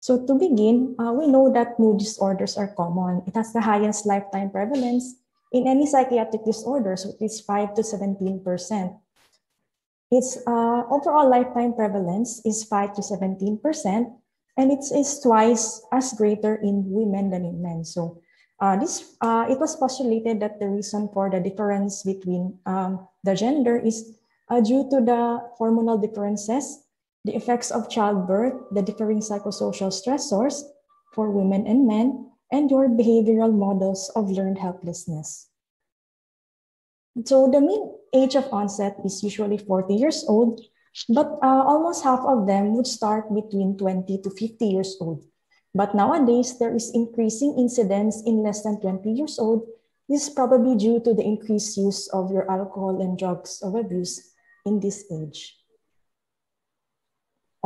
So to begin, uh, we know that mood disorders are common. It has the highest lifetime prevalence in any psychiatric disorders, which is 5 to 17%. Its uh, overall lifetime prevalence is 5 to 17%, and it is is twice as greater in women than in men. So uh, this, uh, it was postulated that the reason for the difference between um, the gender is uh, due to the hormonal differences, the effects of childbirth, the differing psychosocial stressors for women and men, and your behavioral models of learned helplessness. So the mean age of onset is usually 40 years old, but uh, almost half of them would start between 20 to 50 years old. But nowadays, there is increasing incidence in less than 20 years old. This is probably due to the increased use of your alcohol and drugs of abuse in this age.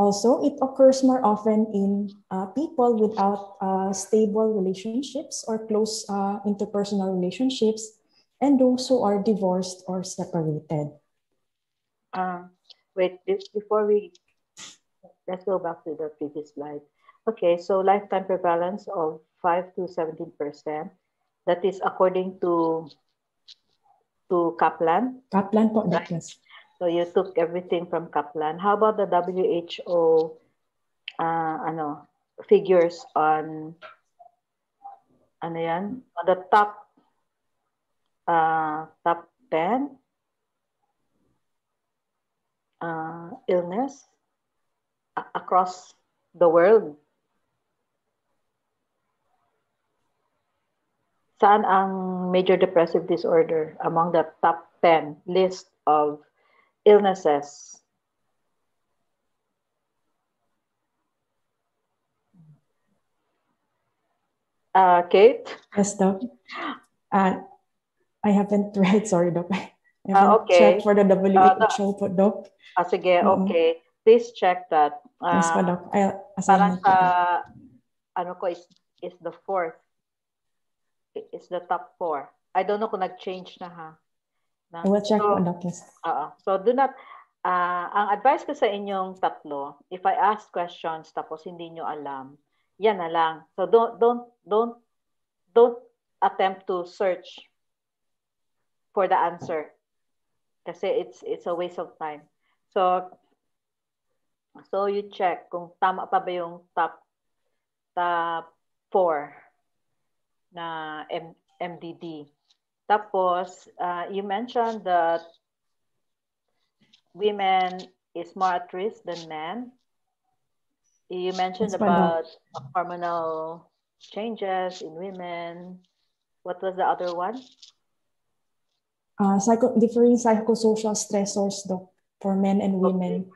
Also, it occurs more often in uh, people without uh, stable relationships or close uh, interpersonal relationships and those who are divorced or separated. Uh, wait, before we, let's go back to the previous slide. Okay, so lifetime prevalence of 5 to 17%. That is according to to Kaplan. Kaplan po, right? yes. So you took everything from Kaplan. How about the WHO uh, ano, figures on ano yan? On the top uh, top 10 uh, illness across the world. Saan ang major depressive disorder among the top 10 list of illnesses. Uh, Kate? Yes, Doc. Uh, I haven't read, sorry, Doc. I haven't uh, okay. checked for the WHO uh, po, Doc. Ah, sige, mm-hmm. okay. Please check that. Uh, yes pa, Doc. I, parang sa, ano ko, is, is the fourth. It's the top four. I don't know kung nag-change na ha. Na, I will check so, Doc, yes. Uh, so do not, uh, ang advice ko sa inyong tatlo, if I ask questions tapos hindi nyo alam, yan na lang. So don't, don't, don't, don't attempt to search for the answer. Kasi it's, it's a waste of time. So, so you check kung tama pa ba yung top, top four na M, MDD. Tapos, uh, you mentioned that women is more at risk than men. You mentioned That's about hormonal changes in women. What was the other one? Uh, psycho differing psychosocial stressors doc, for men and women.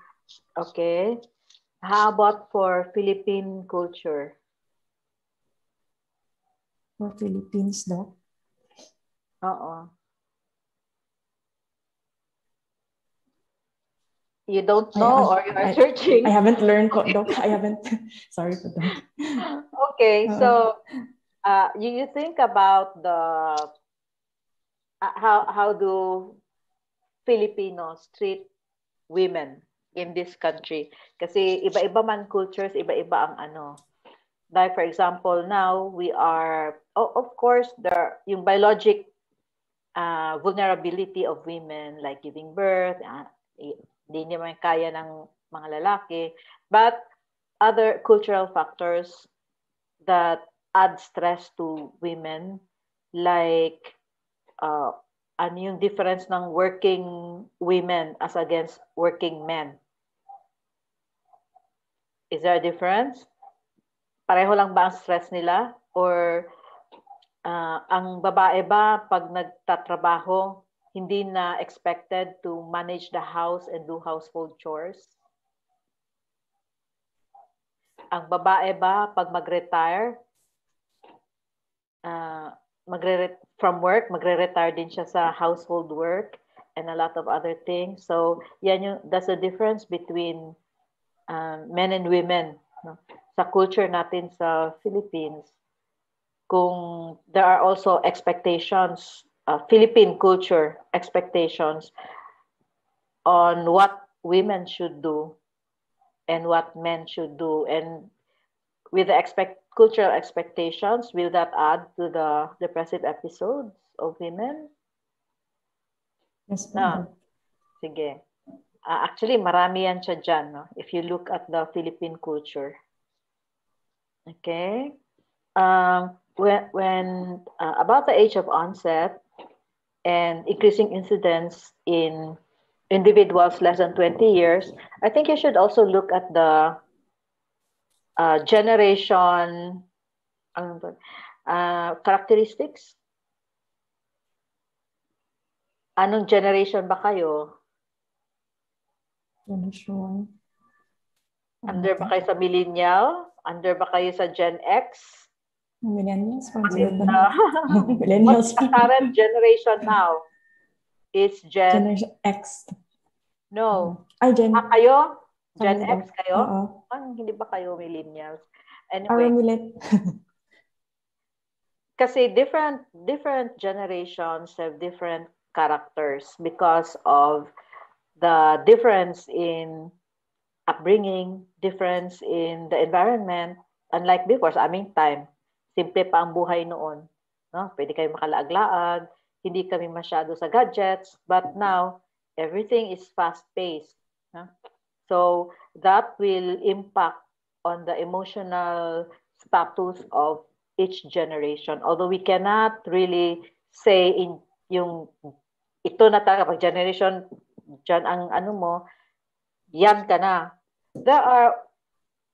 Okay. okay. How about for Philippine culture? For Philippines, doc? Oo. You don't know or you are I, searching. I haven't learned, Doc. I haven't. Sorry for that. Okay, uh, so uh, you, you think about the uh, how how do Filipinos treat women in this country? Kasi iba-iba man cultures, iba-iba ang ano. Like for example, now we are oh, of course the yung biologic uh, vulnerability of women like giving birth, uh, hindi naman kaya ng mga lalaki, but other cultural factors that add stress to women like uh, ano yung difference ng working women as against working men? Is there a difference? Pareho lang ba ang stress nila? Or uh, ang babae ba pag nagtatrabaho, hindi na expected to manage the house and do household chores? Ang babae ba pag mag-retire, uh, magre from work, magre-retire din siya sa household work and a lot of other things. So, yan yung, that's the difference between um, men and women. No? Sa culture natin sa Philippines, kung there are also expectations, uh, Philippine culture expectations on what women should do and what men should do. And with the expect cultural expectations, will that add to the depressive episodes of women? Yes, No. Sige. Uh, actually, marami yan siya dyan, no? if you look at the Philippine culture. Okay? Um, when, when uh, about the age of onset and increasing incidence in individuals less than 20 years, I think you should also look at the uh, generation uh, characteristics. Anong generation ba kayo? Generation. Under ba kayo sa millennial? Under ba kayo sa Gen X? Millennials. Is the, Millennials. What's the current generation now? It's Gen... Generation X. No. Ay, Gen... Ah, kayo? Gen X kayo? Oo. Ah, hindi ba kayo millennials? Anyway, millet. kasi different different generations have different characters because of the difference in upbringing, difference in the environment. Unlike before, sa aming time, simple pa ang buhay noon. No? Pwede kayo makalaag-laag, hindi kami masyado sa gadgets, but now, everything is fast-paced. No? So, that will impact on the emotional status of each generation. Although we cannot really say in yung ito na talaga, pag generation, dyan ang ano mo, yan ka na. There are,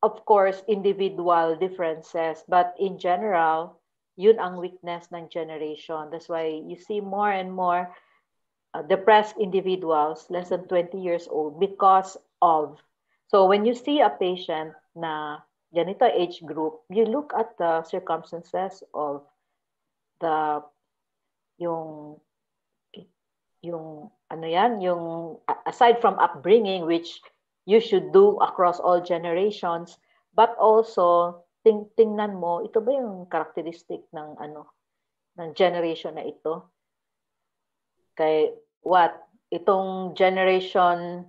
of course, individual differences, but in general, yun ang weakness ng generation. That's why you see more and more uh, depressed individuals less than 20 years old because of. So when you see a patient na ganito age group, you look at the circumstances of the yung yung ano yan, yung aside from upbringing which you should do across all generations, but also ting tingnan mo ito ba yung characteristic ng ano ng generation na ito? Kay what? Itong generation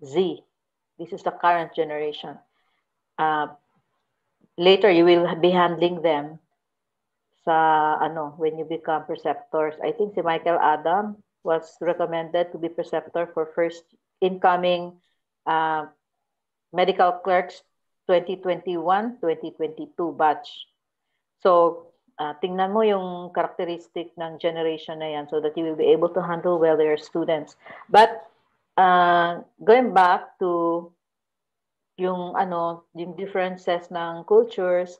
Z. This is the current generation. Uh, later you will be handling them sa ano when you become preceptors. I think si Michael Adam was recommended to be preceptor for first incoming uh, medical clerks 2021-2022 batch. So, uh, tingnan mo yung characteristic ng generation na yan so that you will be able to handle well your students. But uh, going back to yung ano, yung differences ng cultures,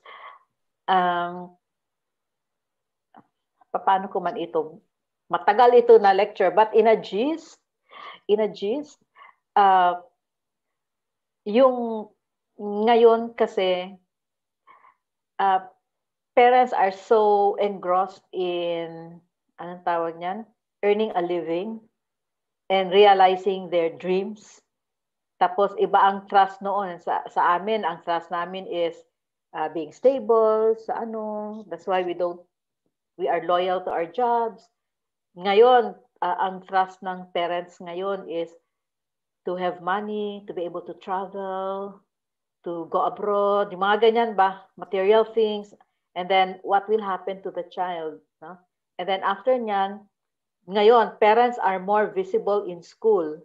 um, paano ko man ito matagal ito na lecture, but in a gist, in a gist, uh, yung ngayon kasi, uh, parents are so engrossed in, anong tawag niyan? Earning a living and realizing their dreams. Tapos iba ang trust noon. Sa, sa amin, ang trust namin is uh, being stable, sa ano. That's why we don't, we are loyal to our jobs ngayon, uh, ang trust ng parents ngayon is to have money, to be able to travel, to go abroad, yung mga ganyan ba, material things, and then what will happen to the child. No? And then after nyan, ngayon, parents are more visible in school.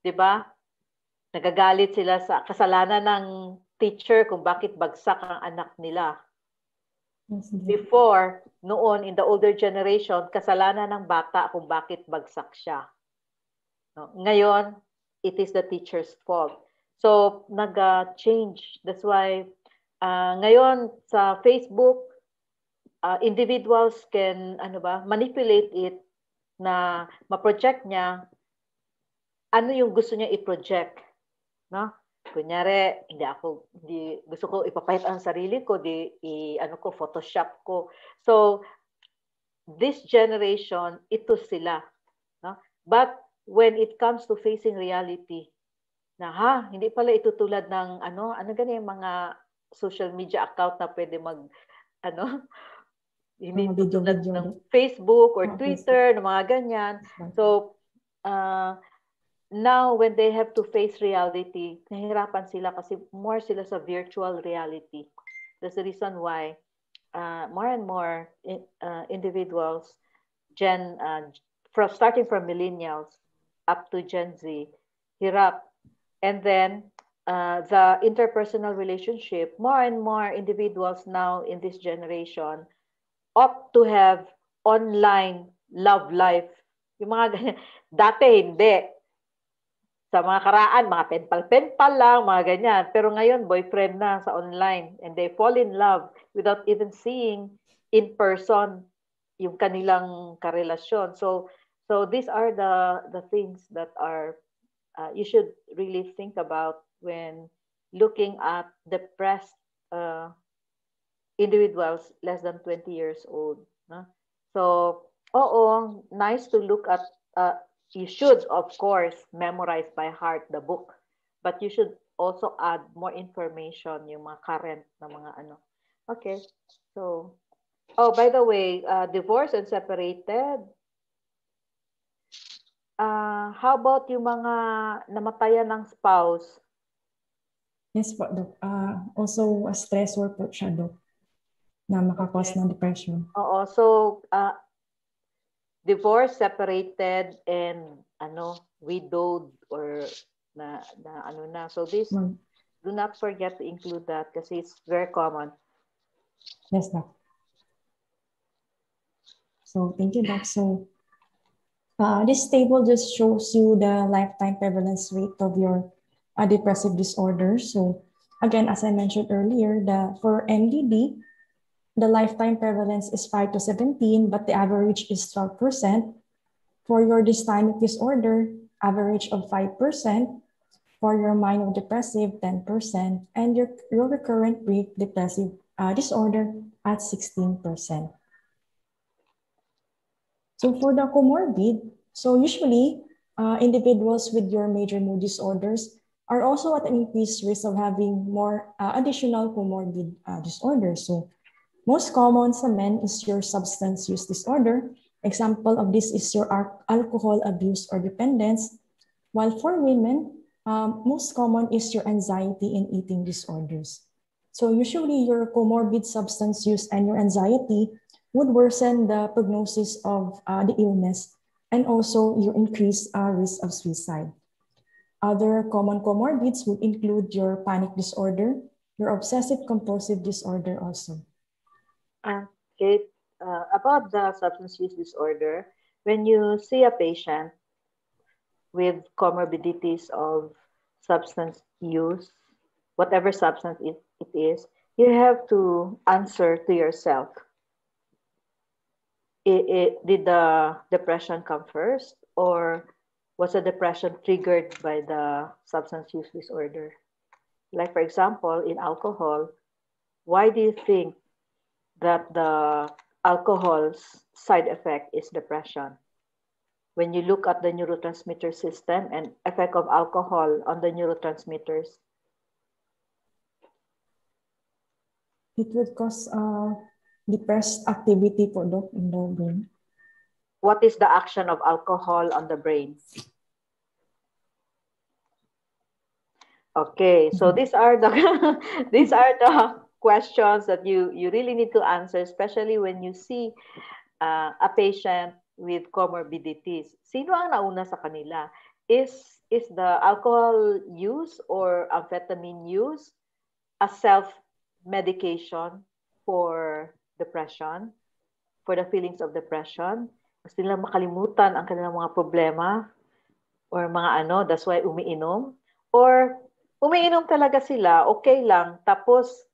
'Di ba? Nagagalit sila sa kasalanan ng teacher kung bakit bagsak ang anak nila. Before, noon, in the older generation, kasalanan ng bata kung bakit bagsak siya. No? Ngayon, it is the teacher's fault. So, nag-change. That's why, uh, ngayon sa Facebook, uh, individuals can, ano ba, manipulate it na ma-project niya ano yung gusto niya i-project. No? kunyari, hindi ako, hindi, gusto ko ipapahit ang sarili ko, di, i, ano ko, Photoshop ko. So, this generation, ito sila. No? But, when it comes to facing reality, na ha, hindi pala ito tulad ng, ano, ano gani yung mga social media account na pwede mag, ano, hindi Mga tulad video-video. ng Facebook or Oh, Twitter, ng mga ganyan. So, uh, now when they have to face reality, nahirapan sila kasi more sila sa virtual reality. That's the reason why uh, more and more in, uh, individuals, Gen, uh, from starting from millennials up to Gen Z, hirap. And then uh, the interpersonal relationship, more and more individuals now in this generation opt to have online love life. Yung mga ganyan. Dati hindi sa mga karaan, mga penpal-penpal lang, mga ganyan. Pero ngayon, boyfriend na sa online. And they fall in love without even seeing in person yung kanilang karelasyon. So, so these are the, the things that are, uh, you should really think about when looking at depressed uh, individuals less than 20 years old. No? So, oo, nice to look at uh, you should, of course, memorize by heart the book, but you should also add more information, yung mga current na mga ano. Okay, so, oh, by the way, uh, divorced and separated, uh, how about yung mga namatayan ng spouse? Yes po, Dok. Uh, also, a stressor po siya, Dok, na makakos okay. ng depression. Oo, so, uh, divorced, separated, and ano, widowed or na, na ano na. So this, mm. do not forget to include that kasi it's very common. Yes, Doc. So thank you, Doc. So uh, this table just shows you the lifetime prevalence rate of your uh, depressive disorder. So again, as I mentioned earlier, the for MDD, the lifetime prevalence is 5 to 17, but the average is 12%. For your dysthymic disorder, average of 5%. For your minor depressive, 10%. And your, your recurrent brief depressive uh, disorder at 16%. So for the comorbid, so usually uh, individuals with your major mood disorders are also at an increased risk of having more uh, additional comorbid uh, disorders. So most common sa men is your substance use disorder. Example of this is your alcohol abuse or dependence. While for women, um, most common is your anxiety and eating disorders. So usually your comorbid substance use and your anxiety would worsen the prognosis of uh, the illness and also your increased uh, risk of suicide. Other common comorbids would include your panic disorder, your obsessive compulsive disorder also. Okay, uh, about the substance use disorder, when you see a patient with comorbidities of substance use, whatever substance it, it is, you have to answer to yourself. It, it, did the depression come first or was the depression triggered by the substance use disorder? Like for example, in alcohol, why do you think that the alcohol's side effect is depression. When you look at the neurotransmitter system and effect of alcohol on the neurotransmitters, it would cause uh, depressed activity for doc in the brain. What is the action of alcohol on the brain? Okay, so mm-hmm. these are the these are the questions that you, you really need to answer, especially when you see uh, a patient with comorbidities. Sino ang nauna sa kanila? Is, is the alcohol use or amphetamine use a self-medication for depression, for the feelings of depression? Gusto nila makalimutan ang kanilang mga problema or mga ano, that's why umiinom. Or umiinom talaga sila, okay lang, tapos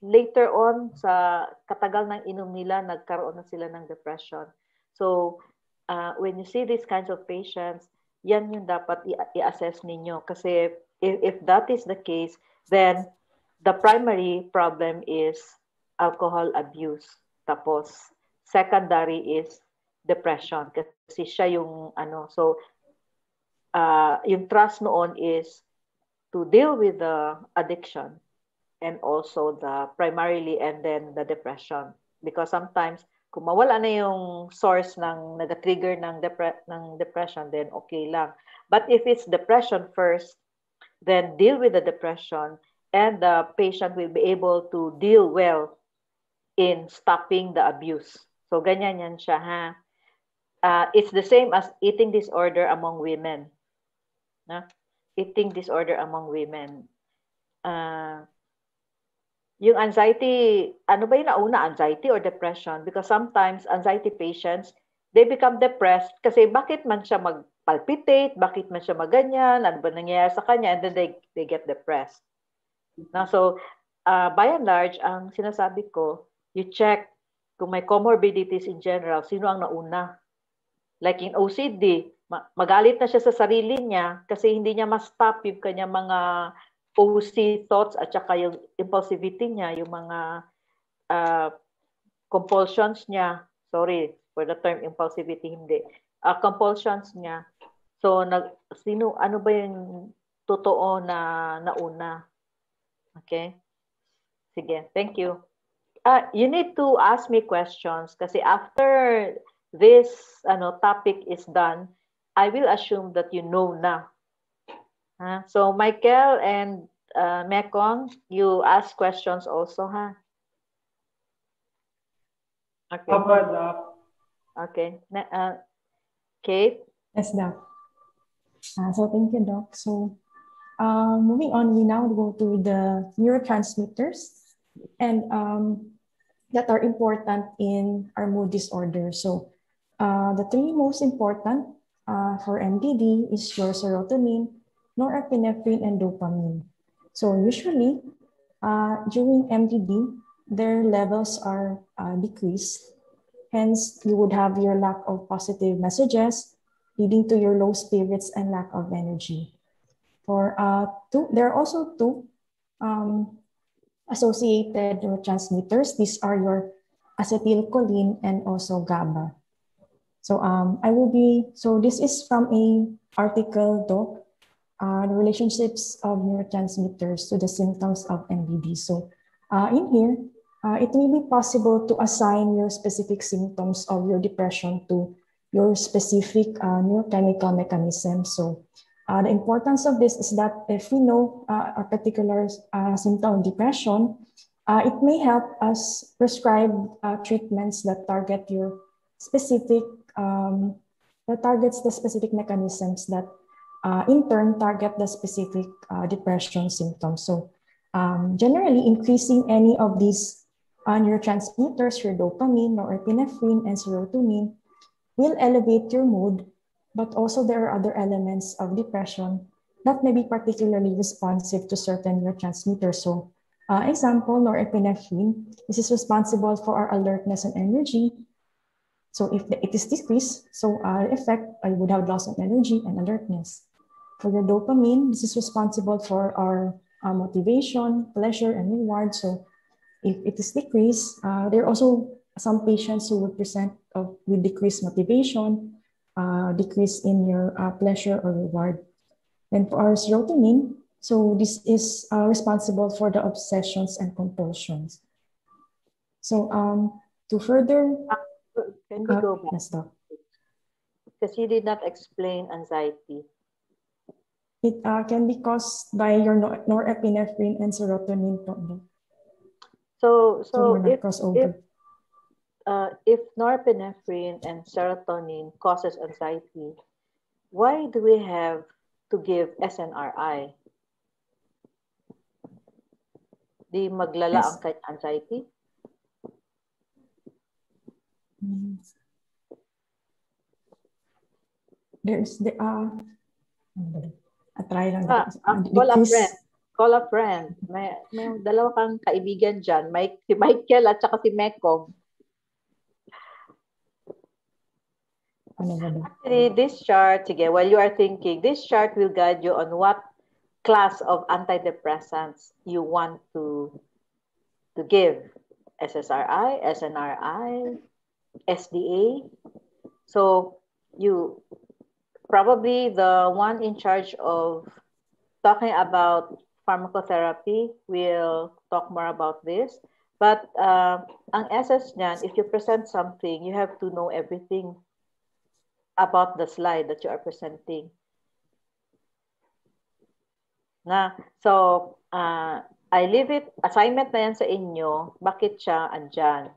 later on sa katagal ng inom nila nagkaroon na sila ng depression so uh, when you see these kinds of patients yan yung dapat i-assess ninyo kasi if, if that is the case then the primary problem is alcohol abuse. Tapos secondary is depression. Kasi siya yung ano so uh, yung trust noon is to deal with the addiction and also the primarily and then the depression. Because sometimes kung mawala na yung source ng nag-trigger ng depre- ng depression then okay lang. But if it's depression first, then deal with the depression and the patient will be able to deal well in stopping the abuse. So ganyan yan siya ha. Uh, it's the same as eating disorder among women. Na? Eating disorder among women. Uh, yung anxiety, ano ba yung nauna, anxiety or depression? Because sometimes anxiety patients, they become depressed kasi bakit man siya magpalpitate, bakit man siya maganyan, ano ba nangyayari sa kanya, and then they, they get depressed. Na, so, uh, by and large, ang sinasabi ko, you check kung may comorbidities in general, sino ang nauna. Like in OCD, magalit na siya sa sarili niya kasi hindi niya ma-stop yung kanyang mga OC thoughts at saka yung impulsivity niya, yung mga uh, compulsions niya. Sorry for the term impulsivity, hindi. Uh, compulsions niya. So, nag, sino, ano ba yung totoo na nauna? Okay? Sige, thank you. Uh, you need to ask me questions kasi after this ano topic is done, I will assume that you know na Huh? So Michael and uh, Mekong, you ask questions also, huh? Okay. Okay. Uh, Kate? Yes, Doc. Uh, so thank you, Doc. So uh, moving on, we now go to the neurotransmitters and um, that are important in our mood disorder. So uh, the three most important uh, for MDD is your serotonin, norepinephrine, and dopamine. So usually, uh, during MDD, their levels are uh, decreased. Hence, you would have your lack of positive messages, leading to your low spirits and lack of energy. For uh, two, there are also two um, associated neurotransmitters. These are your acetylcholine and also GABA. So um, I will be, so this is from a article, doc, uh, the relationships of neurotransmitters to the symptoms of MDD. So uh, in here, uh, it may be possible to assign your specific symptoms of your depression to your specific uh, neurochemical mechanism. So uh, the importance of this is that if we know uh, a particular symptom of depression, it may help us prescribe treatments that target your specific, um, that targets the specific mechanisms that uh, in turn target the specific uh, depression symptoms. So um, generally increasing any of these uh, neurotransmitters, your dopamine, norepinephrine, and serotonin will elevate your mood, but also there are other elements of depression that may be particularly responsive to certain neurotransmitters. So uh, example, norepinephrine, this is responsible for our alertness and energy, so if it is decreased, so our effect, I would have loss of energy and alertness. For the dopamine, this is responsible for our uh, motivation, pleasure, and reward. So if it is decreased, uh, there are also some patients who would present with decreased motivation, uh, decrease in your uh, pleasure or reward. And for our serotonin, so this is uh, responsible for the obsessions and compulsions. So um, to further... Uh, can we go back? Yes, Because you did not explain anxiety. It uh, can be caused by your norepinephrine and serotonin. So, so, so if, if, uh, if norepinephrine and serotonin causes anxiety, why do we have to give SNRI? Di maglala yes. ang anxiety? There's the uh, try lang. Ah, ah, call a friend. Call a friend. May, may dalawa kang kaibigan dyan. Mike, si Michael at saka si Mekong. Actually, this chart, sige, while you are thinking, this chart will guide you on what class of antidepressants you want to to give. SSRI, SNRI, SDA. So you probably the one in charge of talking about pharmacotherapy will talk more about this. But uh, ang essence niyan, if you present something, you have to know everything about the slide that you are presenting. Na, so, uh, I leave it, assignment na yan sa inyo, bakit siya andyan?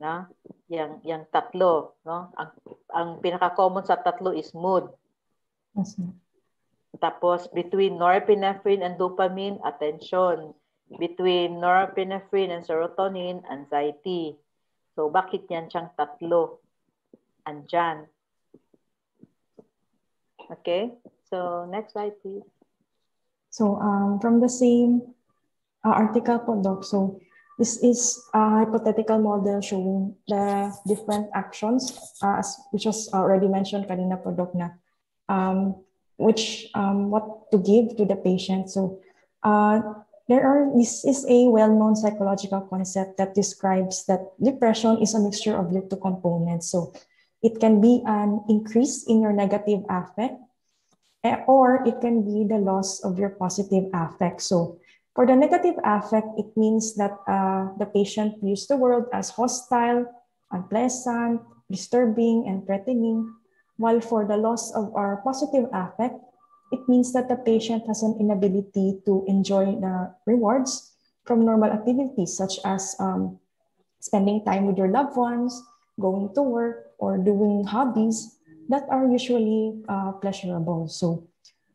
Na? Yang, yang tatlo. No? Ang, ang pinaka-common sa tatlo is mood. Yes, Tapos, between norepinephrine and dopamine, attention. Between norepinephrine and serotonin, anxiety. So, bakit yan siyang tatlo? Andyan. Okay? So, next slide, please. So, um, from the same uh, article po, Doc, so this is a hypothetical model showing the different actions, uh, which was already mentioned kanina po, Doc, na um, which um, what to give to the patient. So uh, there are this is a well-known psychological concept that describes that depression is a mixture of two components. So it can be an increase in your negative affect, eh, or it can be the loss of your positive affect. So for the negative affect, it means that uh, the patient views the world as hostile, unpleasant, disturbing, and threatening. While for the loss of our positive affect, it means that the patient has an inability to enjoy the rewards from normal activities such as um, spending time with your loved ones, going to work, or doing hobbies that are usually uh, pleasurable. So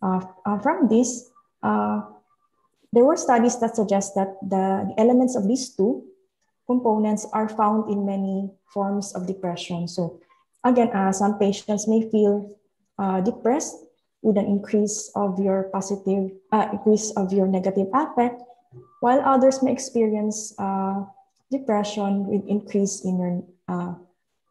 uh, uh, from this, uh, there were studies that suggest that the elements of these two components are found in many forms of depression. So Again, uh, some patients may feel depressed with an increase of your positive, increase of your negative affect, while others may experience depression with increase in your, uh,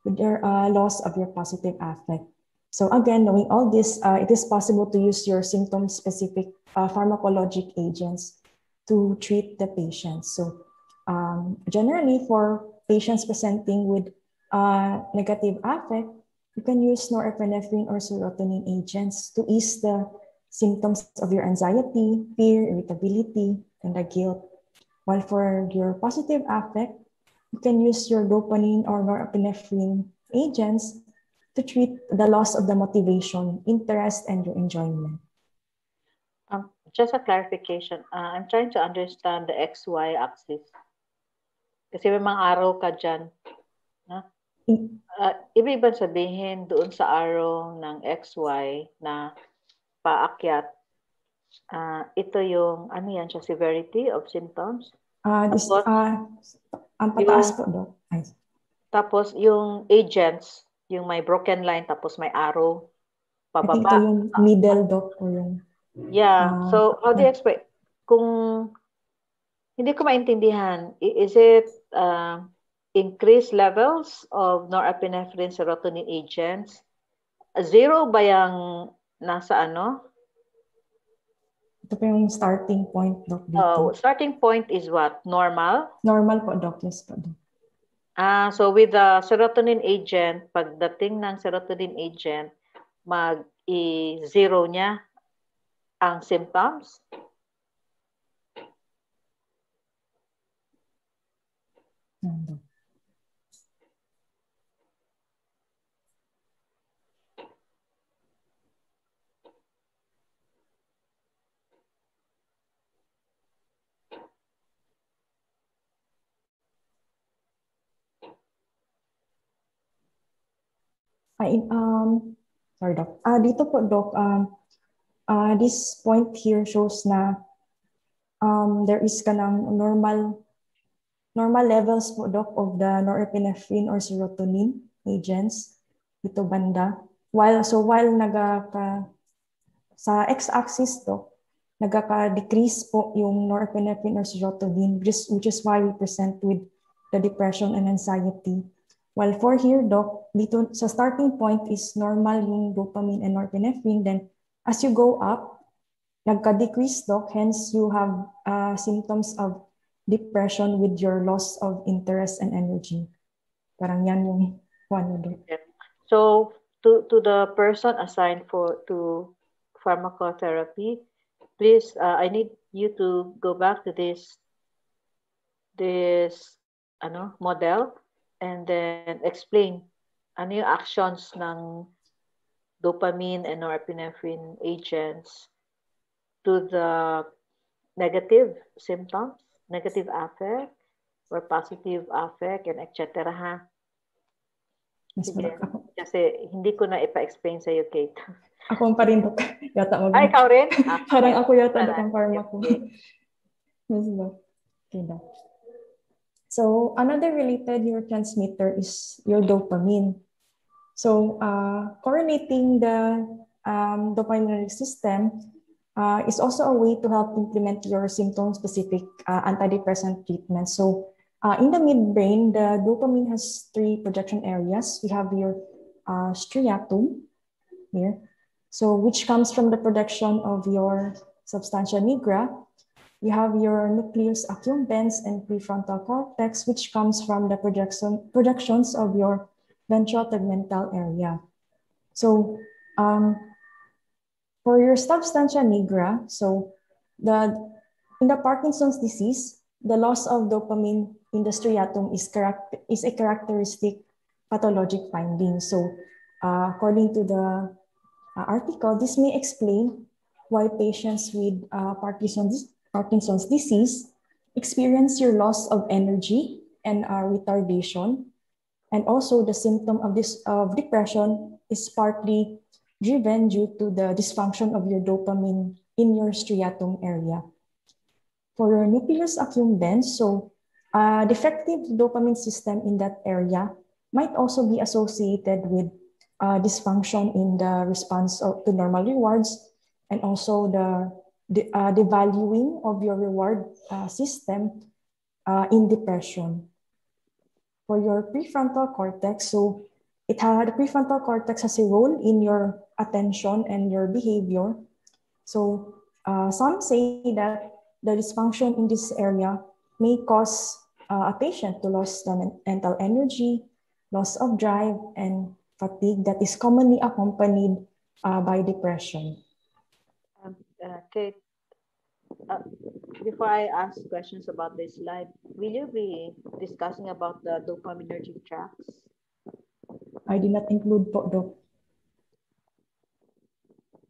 with your uh, loss of your positive affect. So again, knowing all this, it is possible to use your symptom-specific pharmacologic agents to treat the patient. So um, generally for patients presenting with uh, negative affect, you can use norepinephrine or serotonin agents to ease the symptoms of your anxiety, fear, irritability, and the guilt. While for your positive affect, you can use your dopamine or norepinephrine agents to treat the loss of the motivation, interest, and your enjoyment. Um, just a clarification. Uh, I'm trying to understand the XY axis. Kasi may mga araw ka dyan. Huh? Uh, ibig ba sabihin doon sa arrow ng XY na paakyat, uh, ito yung, ano yan siya, severity of symptoms? Uh, this, uh, ang pataas yung, po, Doc. Tapos yung agents, yung may broken line, tapos may arrow, pababa. Ito yung middle, Doc. O yung, yeah. Uh, so, how do you expect? Kung hindi ko maintindihan, is it uh, increased levels of norepinephrine serotonin agents. Zero ba yung nasa ano? Ito po yung starting point, Doc. Dito. Oh, starting point is what? Normal? Normal po, Doc. Yes po, Doc. Ah, so with the serotonin agent, pagdating ng serotonin agent, mag-i-zero niya ang symptoms? Yan, Ay, um, sorry, Doc. Uh, dito po, Doc, um, uh, this point here shows na um, there is kanang normal normal levels po, Doc, of the norepinephrine or serotonin agents dito banda. While, so while naga sa x-axis, Doc, nagka-decrease po yung norepinephrine or serotonin, which is, which is why we present with the depression and anxiety. While for here, doc, dito sa starting point is normal yung dopamine and norepinephrine. Then as you go up, nagka-decrease, doc. Hence, you have uh, symptoms of depression with your loss of interest and energy. Parang yan yung one, doc. So, to, to the person assigned for to pharmacotherapy, please, uh, I need you to go back to this this ano model and then explain ano yung actions ng dopamine and norepinephrine agents to the negative symptoms, negative affect, or positive affect, and etc. Ha? Sige. Kasi hindi ko na ipa-explain sa iyo, Kate. Ako pa rin, Dok. Yata mag- Ay, ikaw rin? Ah, Parang ako yata. Dok, ang pharma ko. Yes, Dok. Okay, Dok. So, another related neurotransmitter is your dopamine. So, uh, correlating the um, dopaminergic system uh, is also a way to help implement your symptom-specific uh, antidepressant treatment. So, uh, in the midbrain, the dopamine has three projection areas. We have your uh, striatum here, so which comes from the production of your substantia nigra. You have your nucleus accumbens and prefrontal cortex, which comes from the projection, projections of your ventral tegmental area. So um, for your substantia nigra, so the in the Parkinson's disease, the loss of dopamine in the striatum is, is a characteristic pathologic finding. So uh, according to the uh, article, this may explain why patients with uh, Parkinson's, Parkinson's disease experience your loss of energy and uh, retardation. And also the symptom of this of depression is partly driven due to the dysfunction of your dopamine in your striatum area. For your nucleus accumbens, so uh, defective dopamine system in that area might also be associated with uh, dysfunction in the response of, to normal rewards and also the, the uh, devaluing of your reward uh, system uh, in depression. For your prefrontal cortex, so it had the prefrontal cortex has a role in your attention and your behavior. So uh, some say that the dysfunction in this area may cause uh, a patient to lose the mental energy, loss of drive, and fatigue that is commonly accompanied uh, by depression. Um, uh, Kate, uh, before I ask questions about this slide, will you be discussing about the dopaminergic tracts? I did not include Doc.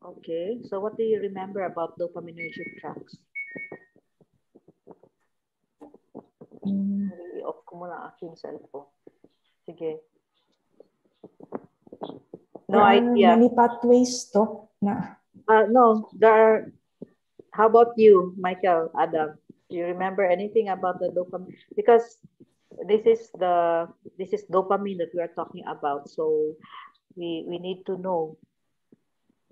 Okay, so what do you remember about dopaminergic tracts? Mm, I-off ko muna aking cellphone. Sige. No there are idea. many pathways, Doc, na Uh, no, there are, how about you, Michael, Adam? Do you remember anything about the dopamine? Because this is the, this is dopamine that we are talking about. So we, we need to know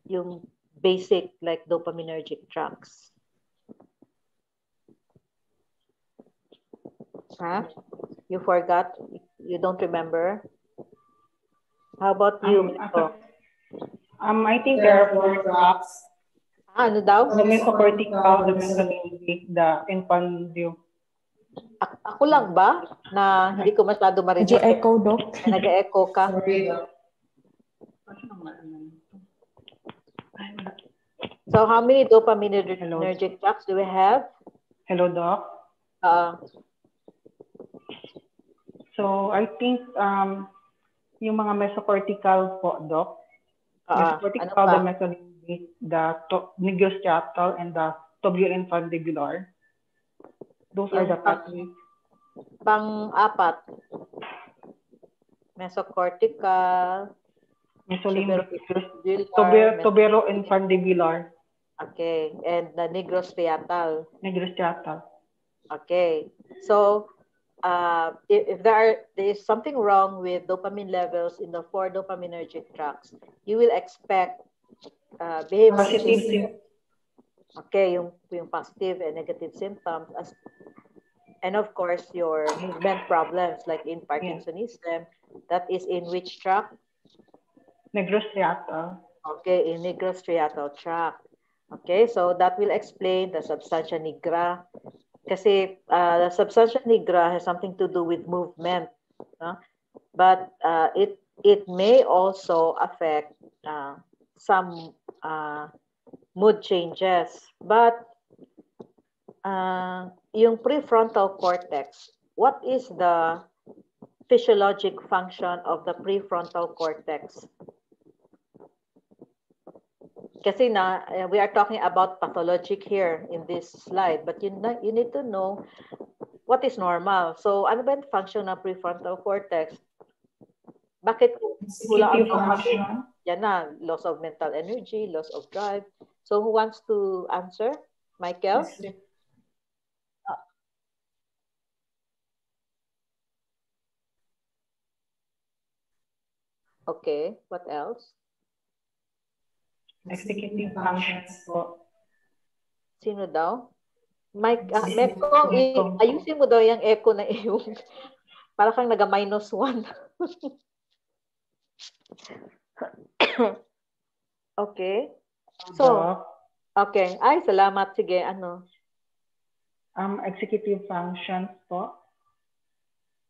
yung basic like dopaminergic drugs. Huh? You forgot? You don't remember? How about you, Um, Miko? Um, I think there are four tracks. Ah, ano daw? The mesocortical, the mesolimbic, the infundibulum. A- ako lang ba na hindi ko masyado marinig? echo, Doc. Na Nag-echo ka. Sorry. So how many dopaminergic tracts do we have? Hello, Doc. Uh, So, I think um, yung mga mesocortical po, Doc. Uh, ano mesocortical, the pa? the to- nigrostriatal, and the tubioinfundibular. Those are Yung the pang- pathways. Pang-apat. Mesocortical, Mesolimbic, tubio- mes- tubioinfundibular, Okay, and the nigrostriatal. nigrostriatal. Okay, so uh, if, if there are there is something wrong with dopamine levels in the four dopaminergic tracts, you will expect uh, behavior Positive changes. Okay, yung, yung positive and negative symptoms as and of course your movement problems like in Parkinsonism, that is in which tract? Nigrostriatal. Okay, in negros nigrostriatal tract. Okay, so that will explain the substantia nigra. Kasi uh, the substantia nigra has something to do with movement. no? But uh, it it may also affect uh, some uh, mood changes. But uh, yung prefrontal cortex, what is the physiologic function of the prefrontal cortex? Kasi na uh, we are talking about pathologic here in this slide, but you, you need to know what is normal. So ano ba yung function ng prefrontal cortex? Bakit hula ang Yan na, loss of mental energy, loss of drive. So who wants to answer? Michael? Yes. Okay, what else? Executive functions po. Sino daw? Mike, uh, Mekong, ayusin mo daw yung echo na iyong. Para kang naga-minus one. okay. So, okay. Ay, salamat. Sige, ano? Um, executive functions po.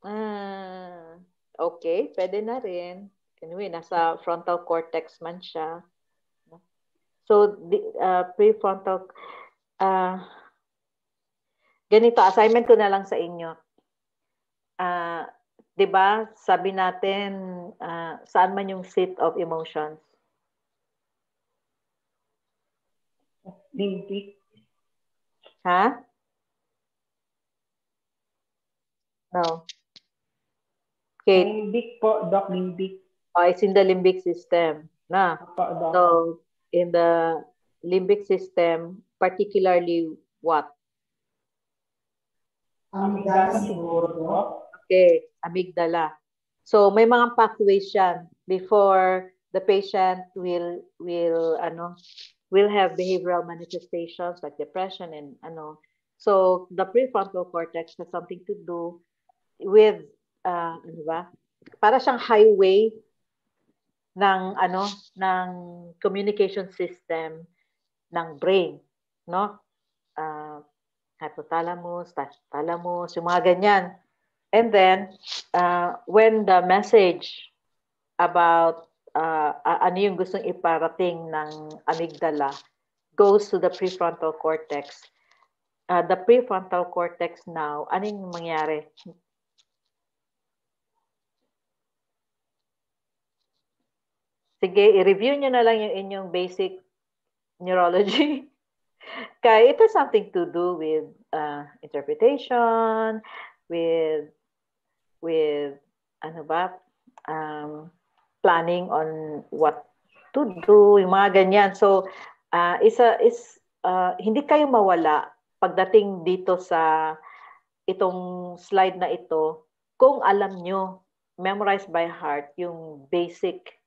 Ah, okay. Pwede na rin. Anyway, nasa frontal cortex man siya. So, the, uh, prefrontal, uh, ganito, assignment ko na lang sa inyo. Uh, 'di ba? Sabi natin uh, saan man yung seat of emotions. Limbic. Ha? No. Okay. Limbic po, Doc, limbic. Oh, it's in the limbic system. Na. Po, Doc. So, in the limbic system, particularly what? Amygdala siguro. Okay, amygdala. So, may mga pathways yan before the patient will will ano will have behavioral manifestations like depression and ano. So, the prefrontal cortex has something to do with uh, ano ba? Para siyang highway ng ano ng communication system ng brain, no? Uh, hypothalamus, thalamus, yung mga ganyan. And then, uh, when the message about uh, ano yung gustong iparating ng amygdala goes to the prefrontal cortex, uh, the prefrontal cortex now, anong mangyari? Sige, i-review nyo na lang yung inyong basic neurology. Kaya it has something to do with uh, interpretation, with with ano ba um, planning on what to do, yung mga ganyan. So, uh, isa is uh, hindi kayo mawala pagdating dito sa itong slide na ito kung alam nyo memorize by heart yung basic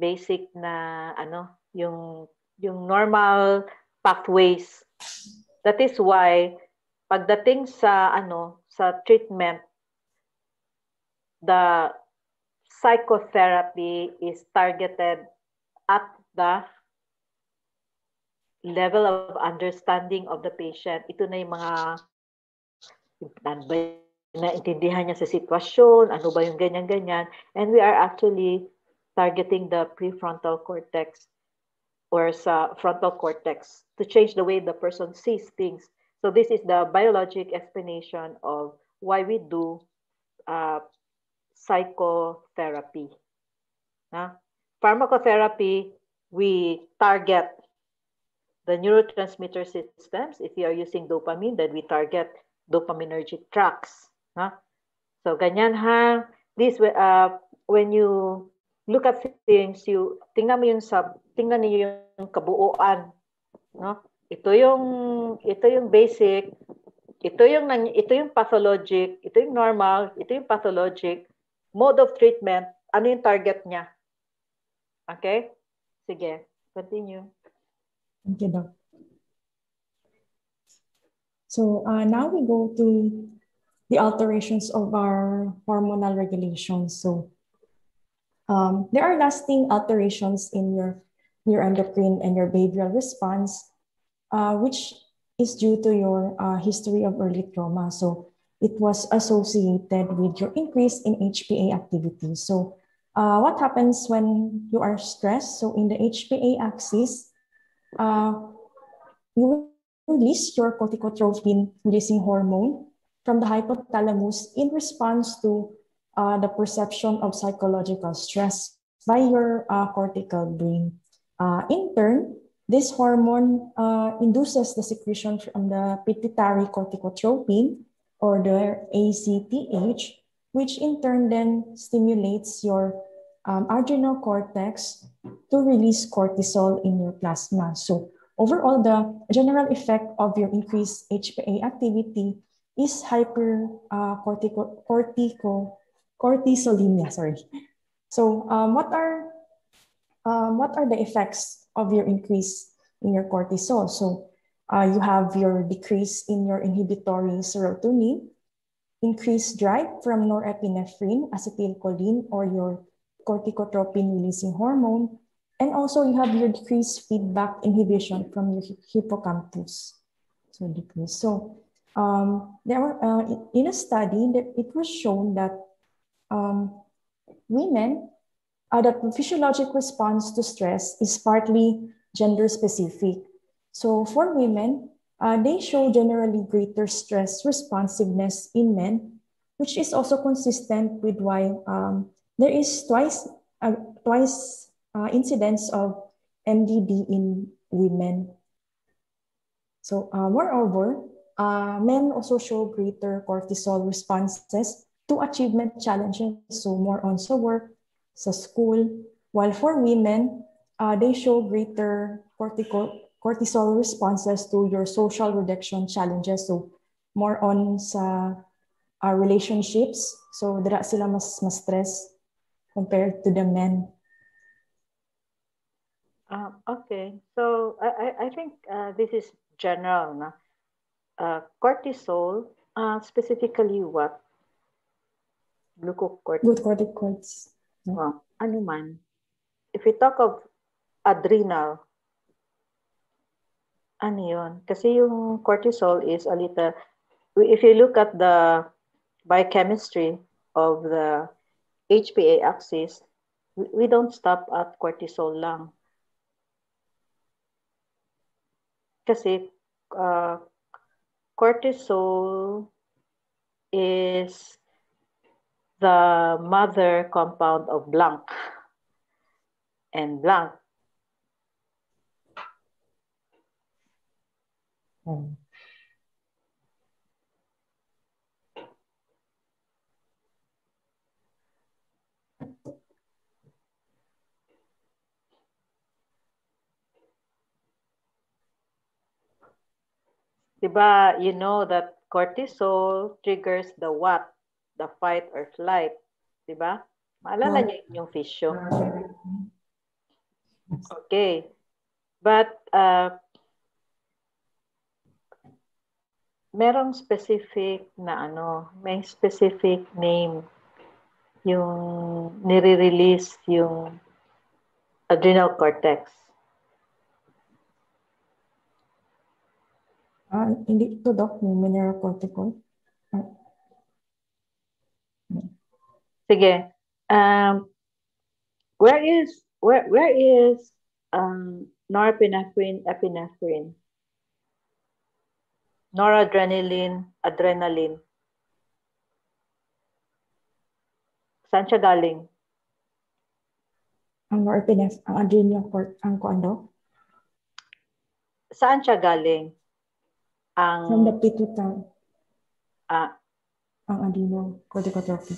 basic na ano yung yung normal pathways that is why pagdating sa ano sa treatment the psychotherapy is targeted at the level of understanding of the patient. Ito na yung mga naintindihan niya sa sitwasyon, ano ba yung ganyan-ganyan. And we are actually targeting the prefrontal cortex or sa frontal cortex to change the way the person sees things. So this is the biologic explanation of why we do uh, psychotherapy. Huh? Pharmacotherapy, we target the neurotransmitter systems. If you are using dopamine, then we target dopaminergic tracts. Huh? So ganyan ha. This uh, when you look at things, you tingnan mo yung sub, tingnan niyo yung kabuuan, no? Ito yung ito yung basic, ito yung ito yung pathologic, ito yung normal, ito yung pathologic, mode of treatment, ano yung target niya. Okay? Sige, continue. You, Doc. So uh, now we go to the alterations of our hormonal regulations. So um, there are lasting alterations in your neuroendocrine and your behavioral response, uh, which is due to your uh, history of early trauma. So it was associated with your increase in HPA activity. So uh, what happens when you are stressed? So in the HPA axis, uh, you release your corticotropin releasing hormone from the hypothalamus in response to uh, the perception of psychological stress by your uh, cortical brain. Uh, in turn, this hormone uh, induces the secretion from the pituitary corticotropin or the ACTH, which in turn then stimulates your um, adrenal cortex to release cortisol in your plasma. So overall, the general effect of your increased HPA activity is hyper uh, cortico, cortisolemia. Sorry. So um, what are um, what are the effects of your increase in your cortisol. So uh, you have your decrease in your inhibitory serotonin, increased drive from norepinephrine, acetylcholine, or your corticotropin releasing hormone. And also you have your decreased feedback inhibition from your hippocampus. So decrease. So um, there were, uh, in a study that it was shown that um, women uh, that physiologic response to stress is partly gender specific. So for women, uh, they show generally greater stress responsiveness in men, which is also consistent with why um, there is twice uh, twice uh, incidence of MDD in women. So uh, moreover, uh, men also show greater cortisol responses to achievement challenges, so more on so work, sa school. While for women, uh, they show greater cortical, cortisol responses to your social reduction challenges. So more on sa uh, relationships. So dira sila mas mas stress compared to the men. Uh, okay, so I, I think uh, this is general. Na? Uh, cortisol, uh, specifically what? Glucocorticoids. Glucocorticoids. Well, ano man. If we talk of adrenal, ano yun? Kasi yung cortisol is a little, if you look at the biochemistry of the HPA axis, we don't stop at cortisol lang. Kasi uh, cortisol is the mother compound of blank and blank. Hmm. Diba, you know that cortisol triggers the what? The fight or flight. Di ba? Maalala niyo yung fish show? Okay. But, uh, merong specific na ano, may specific name yung nire-release yung adrenal cortex. Ah, hindi ito, Doc, yung mineral cortical. Sige. Um, where is where where is um, norepinephrine, epinephrine? Noradrenaline, adrenaline. Saan siya galing? Ang norepinephrine, ang adrenal cord, ang ano? Saan siya galing? Ang From the pituitary. Ah, ang adrenal corticotropic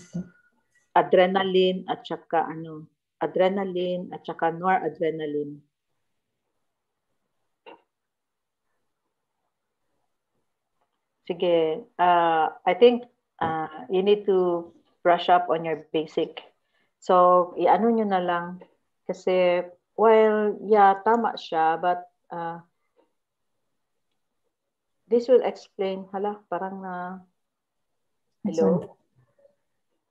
adrenaline at saka ano, adrenaline at saka noradrenaline. Sige, uh, I think uh, you need to brush up on your basic. So, i-ano nyo na lang. Kasi, well, yeah, tama siya, but uh, this will explain, hala, parang na, hello?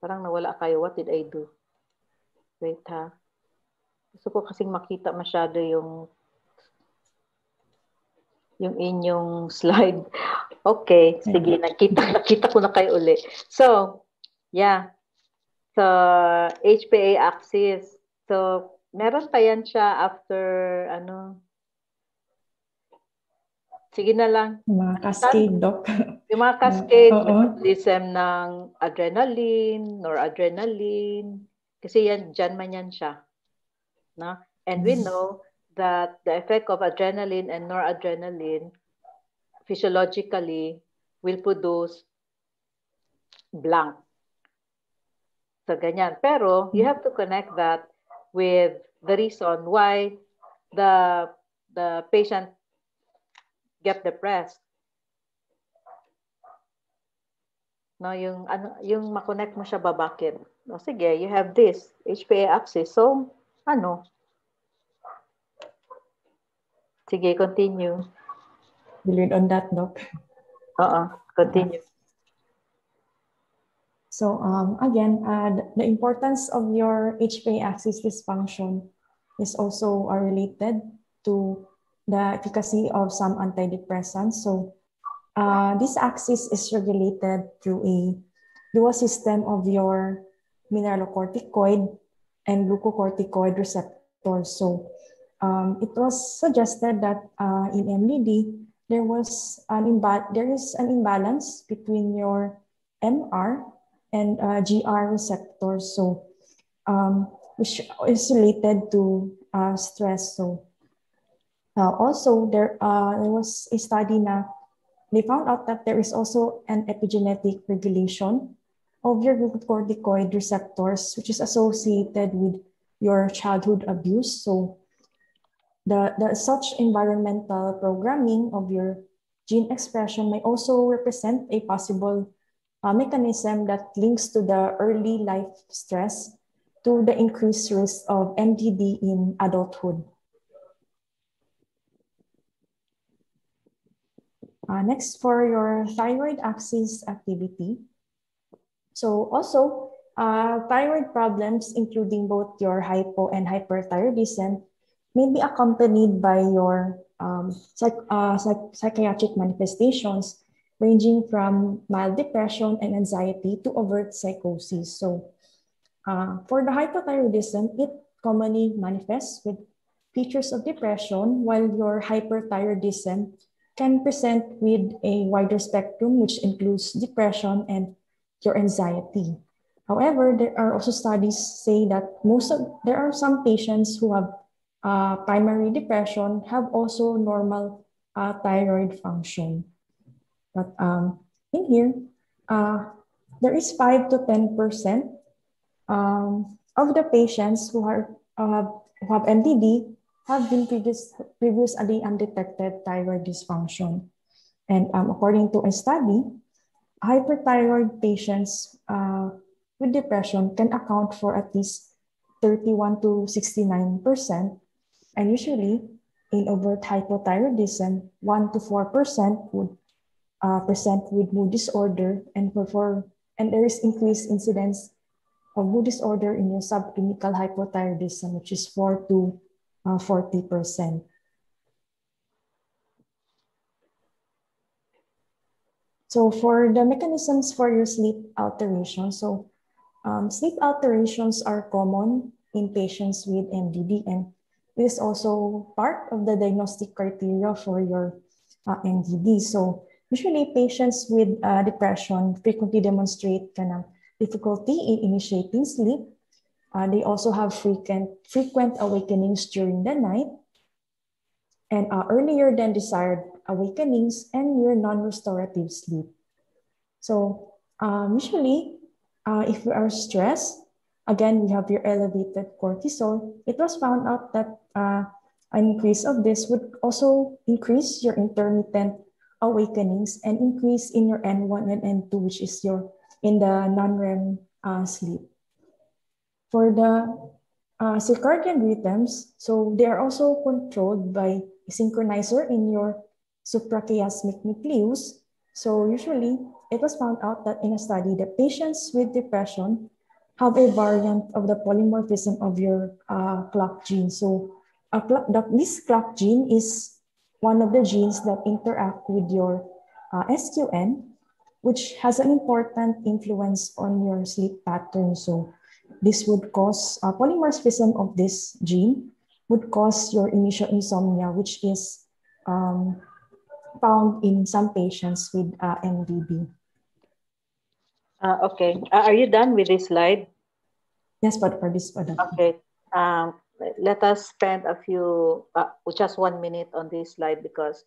Parang nawala kayo. What did I do? Wait ha. Gusto ko kasing makita masyado yung yung inyong slide. Okay, sige, nakita nakita ko na kayo uli. So, yeah. So, HPA axis. So, meron pa yan siya after ano Sige na lang. Yung mga cascade, Doc. Yung mga cascade, uh, metabolism ng adrenaline, noradrenaline. Kasi yan, dyan man yan siya. No? And we know that the effect of adrenaline and noradrenaline physiologically will produce blank. So ganyan. Pero you have to connect that with the reason why the the patient get depressed. No, yung ano, yung ma-connect mo siya ba bakit? No, sige, you have this HPA axis. So, ano? Sige, continue. Believe on that, Doc. Oo, continue. So um, again, uh, the importance of your HPA axis dysfunction is also uh, related to the efficacy of some antidepressants. So uh, this axis is regulated through a dual system of your mineralocorticoid and glucocorticoid receptors. So um, it was suggested that uh, in MDD, there was an imba- there is an imbalance between your MR and uh, GR receptors. So, um, which is related to uh, stress. So, uh, also there uh, there was a study na they found out that there is also an epigenetic regulation of your glucocorticoid receptors, which is associated with your childhood abuse. So, the, the such environmental programming of your gene expression may also represent a possible uh, mechanism that links to the early life stress to the increased risk of MDD in adulthood. Uh, next, for your thyroid axis activity. So also, uh, thyroid problems, including both your hypo and hyperthyroidism, may be accompanied by your um, psych uh, psych psychiatric manifestations ranging from mild depression and anxiety to overt psychosis. So uh, for the hypothyroidism, it commonly manifests with features of depression, while your hyperthyroidism can present with a wider spectrum, which includes depression and your anxiety. However, there are also studies say that most of there are some patients who have uh, primary depression have also normal uh, thyroid function. But um, in here, uh, there is 5 to 10% um, of the patients who, are, uh, who have MDD have been previous, previously undetected thyroid dysfunction. And um, according to a study, hyperthyroid patients uh, with depression can account for at least 31 to 69%. And usually, in overt hypothyroidism, 1 to 4% would uh, present with mood disorder and for, and there is increased incidence of mood disorder in your subclinical hypothyroidism, which is 4 to uh, 40%. So for the mechanisms for your sleep alteration, so um, sleep alterations are common in patients with MDD and it is also part of the diagnostic criteria for your uh, MDD. So Usually, patients with uh, depression frequently demonstrate kind of difficulty in initiating sleep. Uh, they also have frequent, frequent awakenings during the night and uh, earlier than desired awakenings and near non-restorative sleep. So um, usually, uh, if you are stressed, again, we have your elevated cortisol. It was found out that uh, an increase of this would also increase your intermittent awakenings and increase in your N1 and N2, which is your in the non-REM uh, sleep. For the uh, circadian rhythms, so they are also controlled by a synchronizer in your suprachiasmatic nucleus. So usually, it was found out that in a study that patients with depression have a variant of the polymorphism of your uh, clock gene. So the, this clock gene is one of the genes that interact with your uh, SQN, which has an important influence on your sleep pattern. So this would cause uh, polymorphism of this gene would cause your initial insomnia, which is um, found in some patients with uh, MDD. Uh, okay, uh, are you done with this slide? Yes, but for this, Okay. Um, let us spend a few, uh, just one minute on this slide because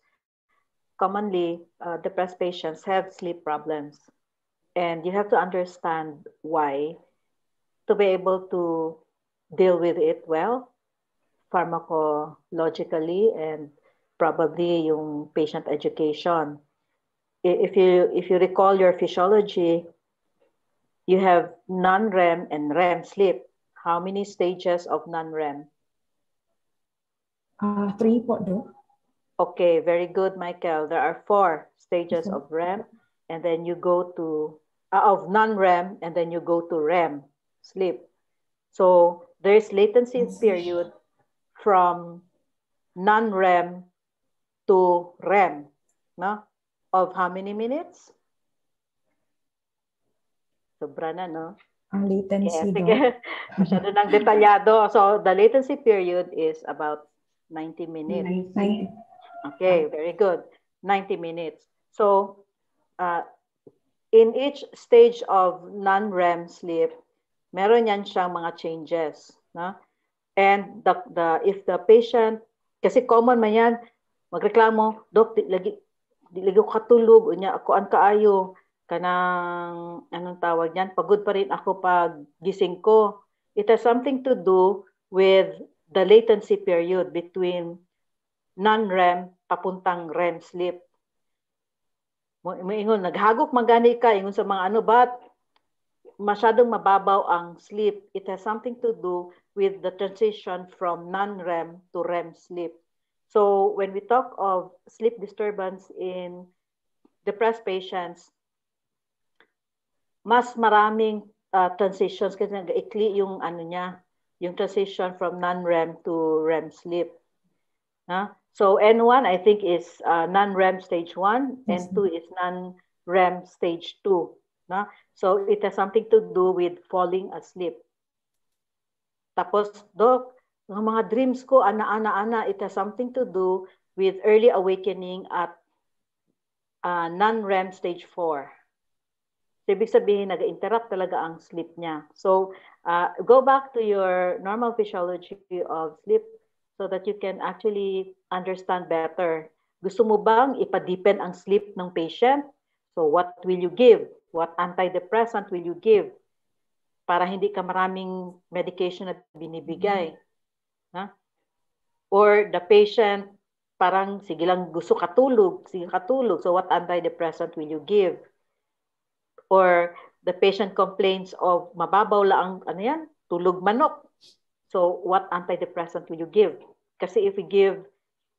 commonly uh, depressed patients have sleep problems. And you have to understand why to be able to deal with it well, pharmacologically, and probably yung patient education. If you, if you recall your physiology, you have non-REM and REM sleep. How many stages of non-REM? Uh, three po, do. Okay, very good, Michael. There are four stages of REM, and then you go to, uh, of non-REM, and then you go to REM, sleep. So there's latency period from non-REM to REM, no? Of how many minutes? Sobra na, no? Ang latency, yeah. Masyado ng detalyado. So the latency period is about 90 minutes. 90. Okay, very good. 90 minutes. So, uh, in each stage of non-REM sleep, meron yan siyang mga changes. No? And the, the, if the patient, kasi common man yan, magreklamo, Dok, di, lagi, di lagi ko katulog, unya, ako an kaayo, kanang, anong tawag yan, pagod pa rin ako pag gising ko. It has something to do with the latency period between non-REM papuntang REM sleep. Moingon, naghagok magani ka, ingon sa mga ano, but masyadong mababaw ang sleep. It has something to do with the transition from non-REM to REM sleep. So when we talk of sleep disturbance in depressed patients, mas maraming uh, transitions kasi nag-ikli yung ano niya, yung transition from non-REM to REM sleep. Huh? So N1, I think, is uh, non-REM stage 1, yes. and 2 is non-REM stage 2. No? So it has something to do with falling asleep. Tapos, Doc, ng mga dreams ko, ana-ana-ana, it has something to do with early awakening at uh, non-REM stage 4. So, ibig sabihin, nag-interrupt talaga ang sleep niya. So, uh, go back to your normal physiology of sleep so that you can actually understand better. Gusto mo bang ipa-deepen ang sleep ng patient? So what will you give? What antidepressant will you give? Para hindi ka maraming medication na binibigay. Ha? Or the patient, parang sige lang gusto katulog, sige katulog. So what antidepressant will you give? Or the patient complains of mababaw lang ano yan, tulog manok. So what antidepressant will you give? Kasi if we give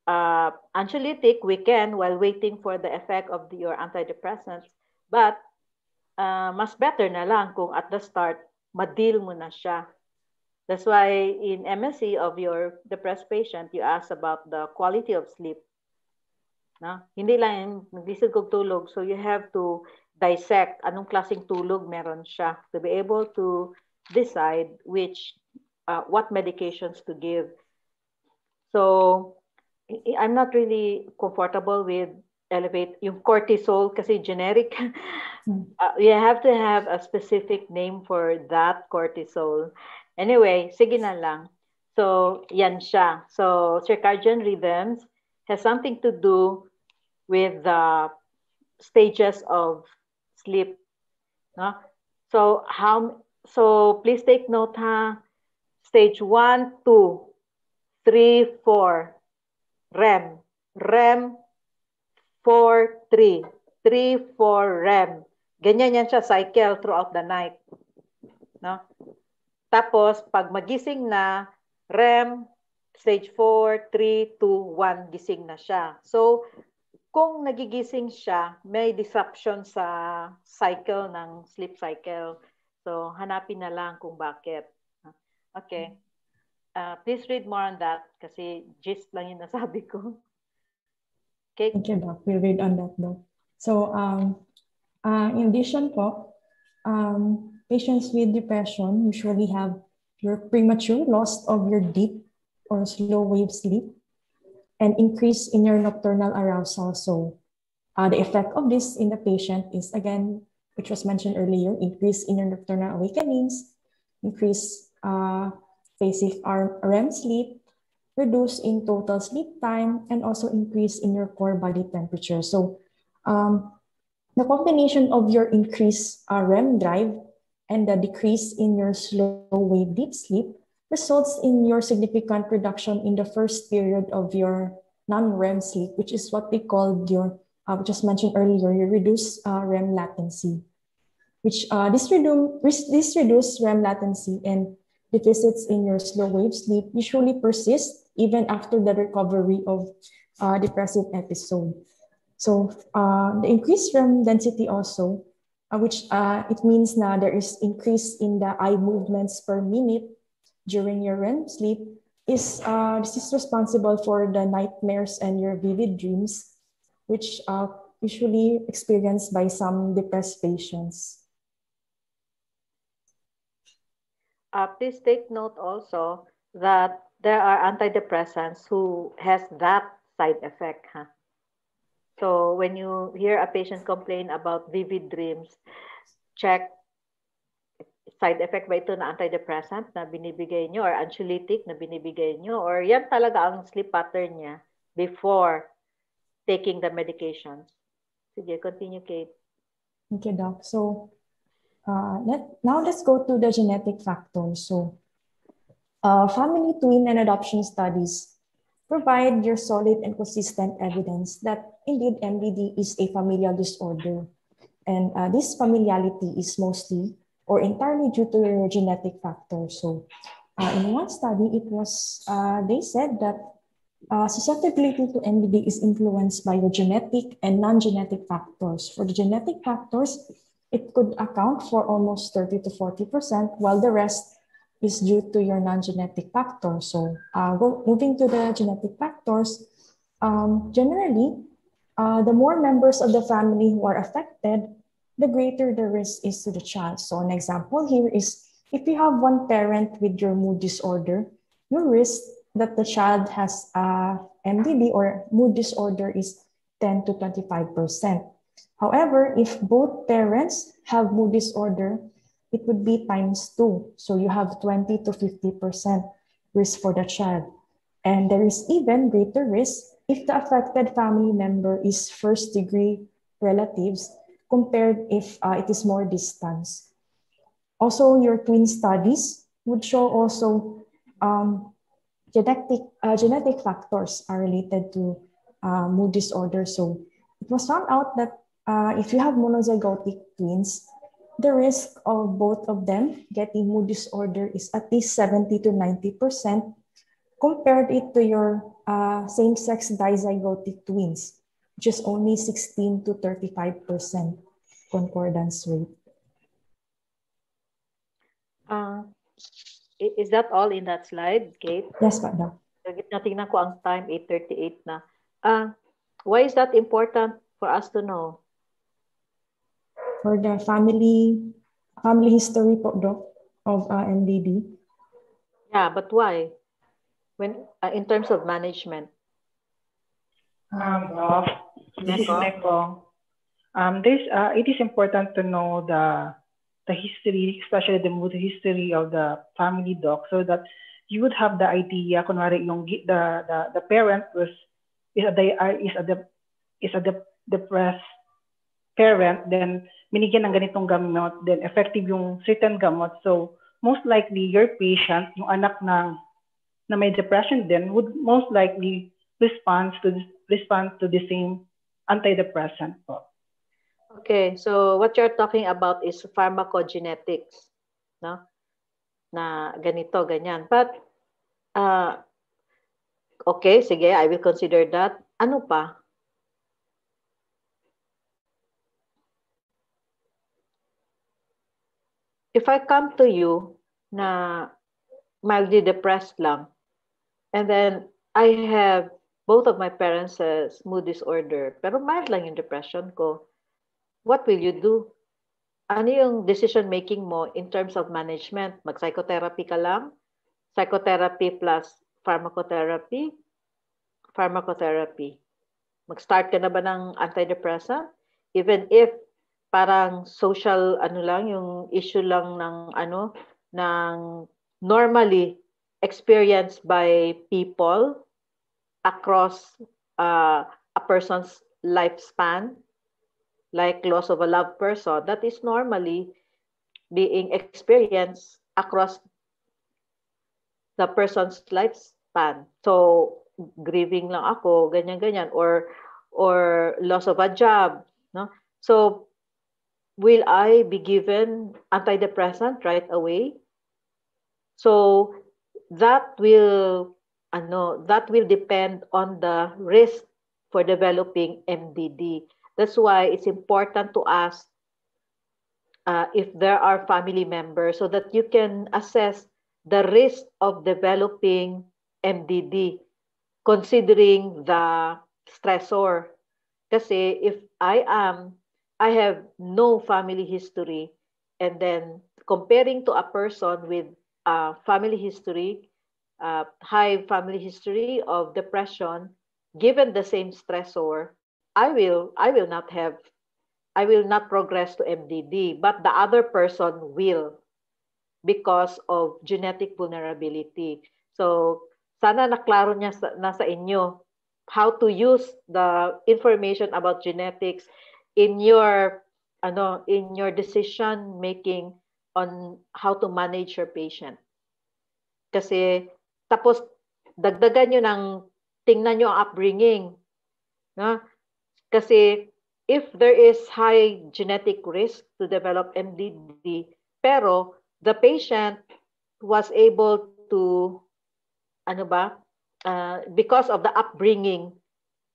uh, anxiolytic, we can while waiting for the effect of the, your antidepressants. But uh, mas better na lang kung at the start, ma-deal mo na siya. That's why in MSC of your depressed patient, you ask about the quality of sleep. No? Hindi lang naglisod kog tulog. So you have to dissect anong klaseng tulog meron siya to be able to decide which uh, what medications to give. So I'm not really comfortable with elevate yung cortisol kasi generic. uh, you have to have a specific name for that cortisol. Anyway, sige na lang. So, yan siya. So, circadian rhythms has something to do with the stages of sleep. No? So, how so please take note ha. Stage 1, 2, 3, 4. REM. REM, 4, 3. 3, 4, REM. Ganyan yan siya, cycle throughout the night. No? Tapos, pag magising na, REM, stage 4, 3, 2, 1, gising na siya. So, kung nagigising siya, may disruption sa cycle ng sleep cycle. So, hanapin na lang kung bakit. Okay. Uh, please read more on that kasi gist lang yung nasabi ko. Okay. Thank you, Doc. We'll read on that, Doc. So, um, uh, in addition po, um, patients with depression usually have your premature loss of your deep or slow wave sleep and increase in your nocturnal arousal. So, uh, the effect of this in the patient is, again, which was mentioned earlier, increase in your nocturnal awakenings, increase uh, shift REM sleep, reduce in total sleep time, and also increase in your core body temperature. So um, the combination of your increased uh, REM drive and the decrease in your slow wave deep sleep results in your significant reduction in the first period of your non-REM sleep, which is what we call your, I uh, just mentioned earlier, your reduced uh, REM latency, which uh, this, redu this reduced REM latency and deficits in your slow wave sleep usually persist even after the recovery of uh, depressive episode. So uh, the increased REM density also, uh, which uh, it means now there is increase in the eye movements per minute during your REM sleep, is uh, this is responsible for the nightmares and your vivid dreams, which are usually experienced by some depressed patients. Uh, please take note also that there are antidepressants who has that side effect. Huh? So when you hear a patient complain about vivid dreams, check side effect ba ito na antidepressant na binibigay nyo or anxiolytic na binibigay nyo or yan talaga ang sleep pattern niya before taking the medications. Sige, continue, Kate. Okay, Doc. So uh, let, now let's go to the genetic factors. So uh, family, twin, and adoption studies provide your solid and consistent evidence that indeed MDD is a familial disorder. And uh, this familiarity is mostly or entirely due to your genetic factors. So uh, in one study, it was, uh, they said that uh, susceptibility to MDD is influenced by your genetic and non-genetic factors. For the genetic factors, it could account for almost 30 to 40%, while the rest is due to your non-genetic factors. So uh, moving to the genetic factors, um, generally, uh, the more members of the family who are affected, the greater the risk is to the child. So an example here is if you have one parent with your mood disorder, your risk that the child has a MDD or mood disorder is 10 to 25%. However, if both parents have mood disorder, it would be times two. So you have 20 to 50% risk for the child. And there is even greater risk if the affected family member is first degree relatives compared if uh, it is more distance. Also, your twin studies would show also um, genetic, uh, genetic factors are related to uh, mood disorder. So it was found out that uh, if you have monozygotic twins, the risk of both of them getting mood disorder is at least 70 to 90% compared it to your uh, same-sex dizygotic twins which is only 16 to 35% concordance rate. Uh, is that all in that slide, Kate? Yes, madam. Natingnan ko ang time, 8.38 na. Uh, why is that important for us to know? For the family family history po, Doc, of uh, MDD. Yeah, but why? When uh, In terms of management? Um, Doc, this is Neko. Um, there's, uh, it is important to know the the history, especially the mood history of the family doc, so that you would have the idea, kunwari yung the the, the parent was is a is a is a depressed parent, then binigyan ng ganitong gamot, then effective yung certain gamot. So most likely your patient, yung anak ng na may depression then would most likely respond to respond to the same antidepressant po. Okay, so what you're talking about is pharmacogenetics, no? Na ganito, ganyan. But, uh, okay, sige, I will consider that. Ano pa? If I come to you na mildly depressed lang, and then I have both of my parents has mood disorder, pero mild lang yung depression ko, what will you do? Ano yung decision making mo in terms of management? Mag-psychotherapy ka lang? Psychotherapy plus pharmacotherapy? Pharmacotherapy. Mag-start ka na ba ng antidepressant? Even if parang social ano lang yung issue lang ng ano ng normally experienced by people across uh, a person's lifespan, like loss of a loved person, that is normally being experienced across the person's lifespan. So, grieving lang ako, ganyan-ganyan, or, or loss of a job. No? So, will I be given antidepressant right away? So, that will ano, that will depend on the risk for developing MDD. That's why it's important to ask uh, if there are family members so that you can assess the risk of developing MDD considering the stressor. Kasi if I am, I have no family history and then comparing to a person with a family history, uh, high family history of depression, given the same stressor, I will I will not have I will not progress to MDD, but the other person will because of genetic vulnerability. So, sana naklaro niya sa, na sa inyo how to use the information about genetics in your ano in your decision making on how to manage your patient. Kasi tapos, dagdagan nyo ng tingnan nyo ang upbringing. No? Kasi if there is high genetic risk to develop MDD, pero the patient was able to, ano ba, uh, because of the upbringing,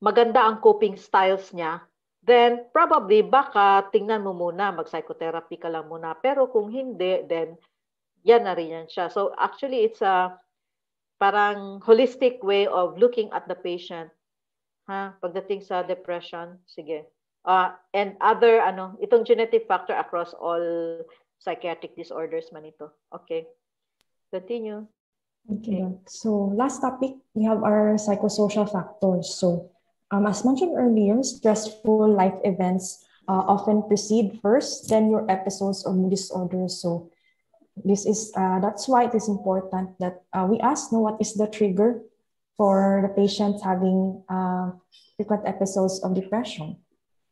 maganda ang coping styles niya, then probably baka tingnan mo muna, mag-psychotherapy ka lang muna. Pero kung hindi, then yan na rin yan siya. So actually, it's a parang holistic way of looking at the patient. Ha? Pagdating sa depression, sige. Uh, and other, ano, itong genetic factor across all psychiatric disorders man ito. Okay. Continue. Okay. So last topic, we have our psychosocial factors. So um, as mentioned earlier, stressful life events uh, often precede first, then your episodes of mood disorders. So this is uh, that's why it is important that uh, we ask know what is the trigger for the patients having uh, frequent episodes of depression.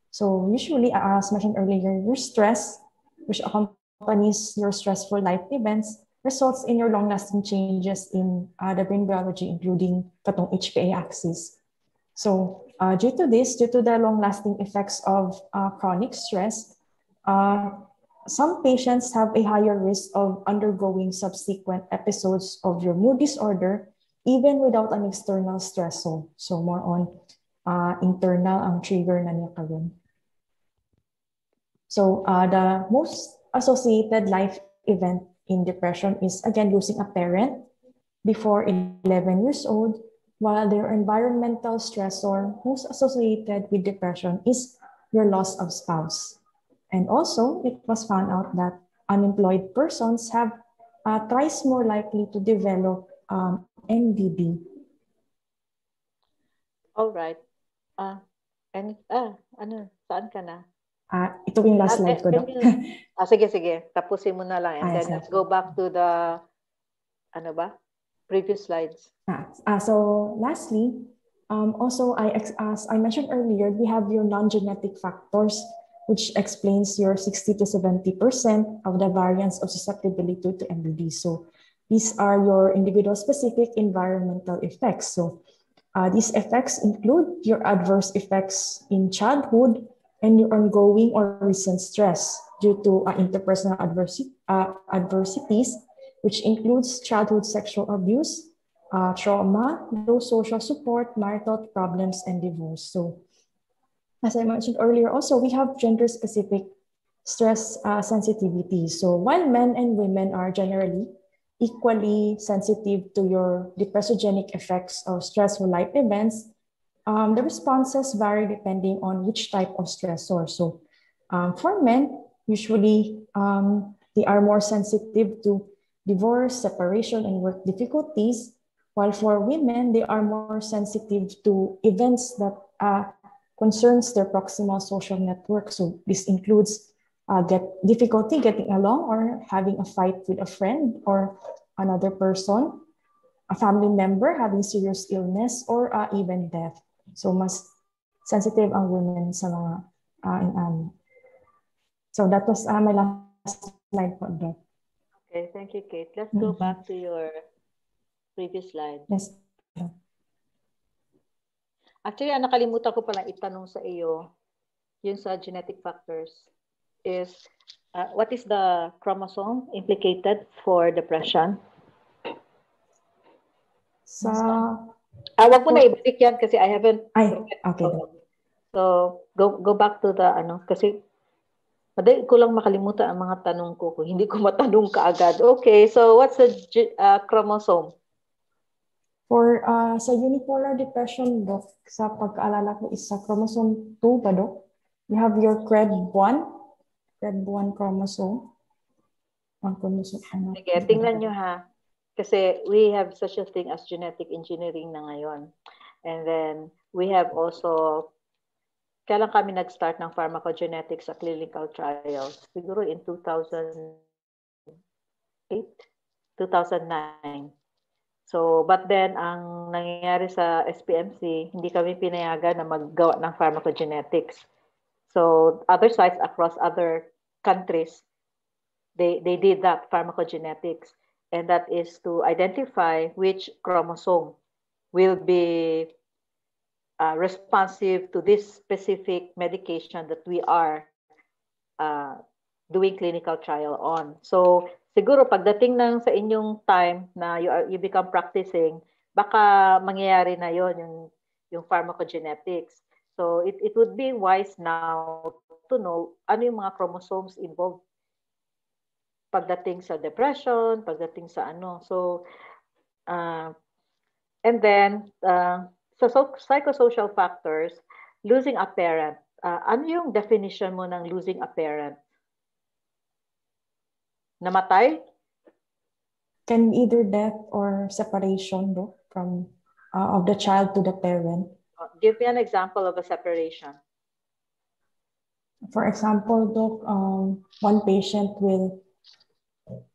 So usually, uh, as mentioned earlier, your stress, which accompanies your stressful life events, results in your long-lasting changes in uh, the brain biology, including katong HPA axis. So uh, due to this, due to the long-lasting effects of uh, chronic stress, uh, some patients have a higher risk of undergoing subsequent episodes of your mood disorder even without an external stressor. So more on uh, internal ang trigger na niya karon. So uh, the most associated life event in depression is again losing a parent before 11 years old, while their environmental stressor most associated with depression is your loss of spouse. And also, it was found out that unemployed persons have uh, thrice more likely to develop um, MDD. All right. Uh, and, ah, ano, saan ka na? Ah, ito yung last ah, slide ko, Doc. ah, sige, sige. Tapusin mo na lang. And ah, then let's go back to the, ano ba? Previous slides. Ah, so lastly, um, also, I, as I mentioned earlier, we have your non-genetic factors which explains your 60 to 70% of the variance of susceptibility to MDD. So these are your individual specific environmental effects. So uh, these effects include your adverse effects in childhood and your ongoing or recent stress due to uh, interpersonal adversi uh, adversities, which includes childhood sexual abuse, uh, trauma, low social support, marital problems, and divorce. So as I mentioned earlier, also we have gender-specific stress uh, sensitivity. So while men and women are generally equally sensitive to your depressogenic effects of stressful life events, um, the responses vary depending on which type of stressor. So um, for men, usually um, they are more sensitive to divorce, separation, and work difficulties, while for women, they are more sensitive to events that uh, concerns their proximal social network. So this includes uh, get difficulty getting along or having a fight with a friend or another person, a family member having serious illness or uh, even death. So mas sensitive ang women sa mga uh, um, So that was uh, my last slide po, Doc. Okay, thank you, Kate. Let's go back to your previous slide. Yes. Actually, ah, nakalimutan ko palang itanong sa iyo, yung sa genetic factors, is uh, what is the chromosome implicated for depression? Sa... Ah, wag mo na ibalik yan kasi I haven't... Ay, okay. So, go go back to the ano, kasi Madali ko lang makalimutan ang mga tanong ko kung hindi ko matanong kaagad. Okay, so what's the uh, chromosome? For uh, sa unipolar depression, Doc, sa pagkaalala ko is sa chromosome 2 pa, Doc. You have your CRED1, CRED1 chromosome. Ang chromosome, ano? Sige, tingnan nyo ha. Kasi we have such a thing as genetic engineering na ngayon. And then we have also kailan kami nag-start ng pharmacogenetics sa clinical trials? Siguro in 2008, 2009. So, but then, ang nangyayari sa SPMC, hindi kami pinayagan na maggawa ng pharmacogenetics. So, other sites across other countries, they, they did that pharmacogenetics. And that is to identify which chromosome will be uh, responsive to this specific medication that we are uh, doing clinical trial on. So siguro pagdating ng sa inyong time na you, are, you become practicing, baka mangyayari na yon yung, yung pharmacogenetics. So it, it would be wise now to know ano yung mga chromosomes involved pagdating sa depression, pagdating sa ano. So, uh, and then, uh, So, so psychosocial factors, losing a parent. Uh, ano yung definition mo ng losing a parent? Namatay? Can either death or separation no, from uh, of the child to the parent. Uh, give me an example of a separation. For example, Doc, um, one patient will,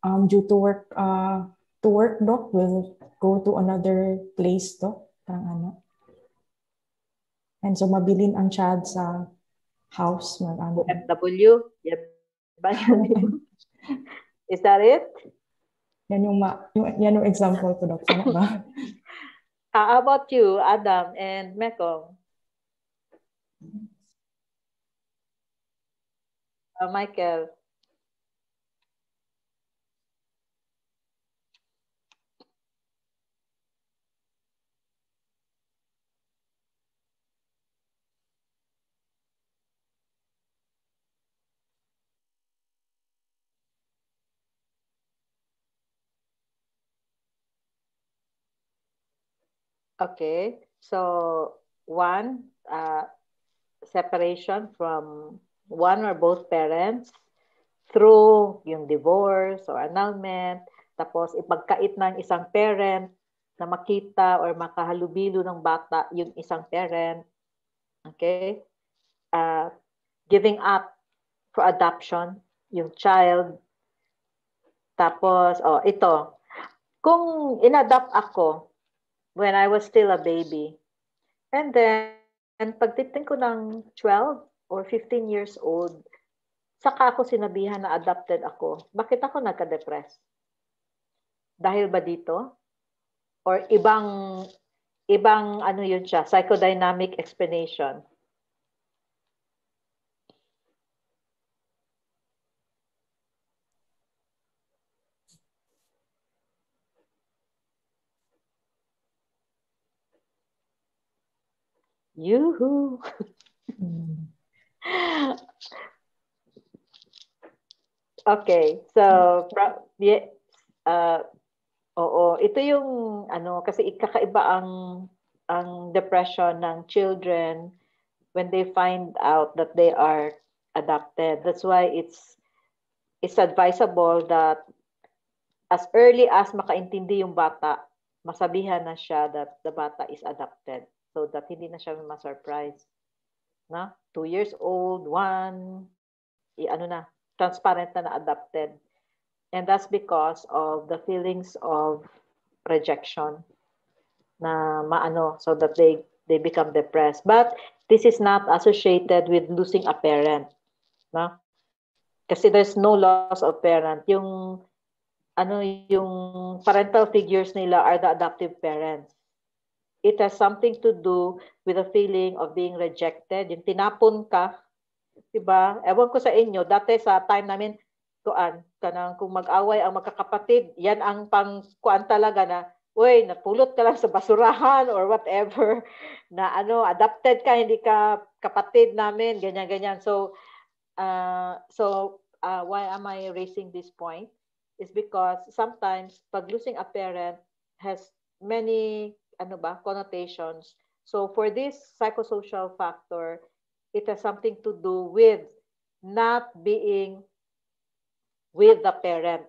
um, due to work, uh, to work, Doc, will go to another place, Doc, parang ano, And so mabilin ang child sa house. Ano. FW? Yep. Is that it? Yan yung, ma, yung, yan yung example ko, Doc. Sana ba? How about you, Adam and Mekong? Uh, Michael? Okay, so one, uh, separation from one or both parents through yung divorce or annulment, tapos ipagkait ng isang parent na makita or makahalubilo ng bata yung isang parent. Okay? Uh, giving up for adoption yung child. Tapos, oh, ito. Kung inadopt ako, when I was still a baby. And then, and pagtiting ko ng 12 or 15 years old, saka ako sinabihan na adopted ako. Bakit ako nagka-depress? Dahil ba dito? Or ibang ibang ano yun siya, psychodynamic explanation? Yoo-hoo! okay, so yeah, uh, oo, ito yung ano kasi ikakaiba ang ang depression ng children when they find out that they are adopted. That's why it's it's advisable that as early as makaintindi yung bata, masabihan na siya that the bata is adopted so that hindi na siya ma-surprise. Na? Two years old, one, i ano na, transparent na na adopted. And that's because of the feelings of rejection na maano so that they they become depressed. But this is not associated with losing a parent. No? Kasi there's no loss of parent. Yung ano yung parental figures nila are the adoptive parents. It has something to do with the feeling of being rejected. Yung tinapon ka, 'di ba? Ewan ko sa inyo, dati sa time namin kuan kanang kung mag-away ang magkakapatid, yan ang pang kuan talaga na uy, napulot ka lang sa basurahan or whatever, na ano, adopted ka, hindi ka kapatid namin, ganyan-ganyan. So, uh, so uh, why am I raising this point? Is because sometimes pag losing a parent has many ano ba, connotations. So for this psychosocial factor, it has something to do with not being with the parent.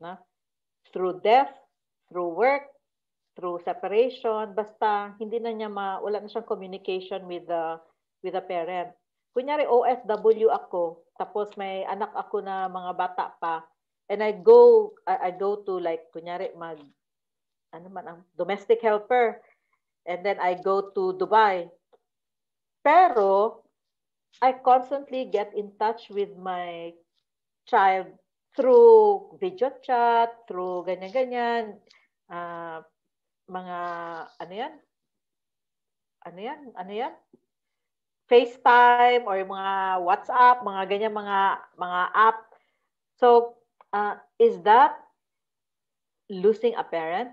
Na? Through death, through work, through separation, basta hindi na niya ma, wala na siyang communication with the with the parent. Kunyari OFW ako, tapos may anak ako na mga bata pa, and I go I, I go to like kunyari mag ano man ang domestic helper and then I go to Dubai. Pero I constantly get in touch with my child through video chat, through ganyan-ganyan, uh, mga, ano yan? Ano yan? Ano yan? FaceTime or mga WhatsApp, mga ganyan, mga, mga app. So, uh, is that losing a parent?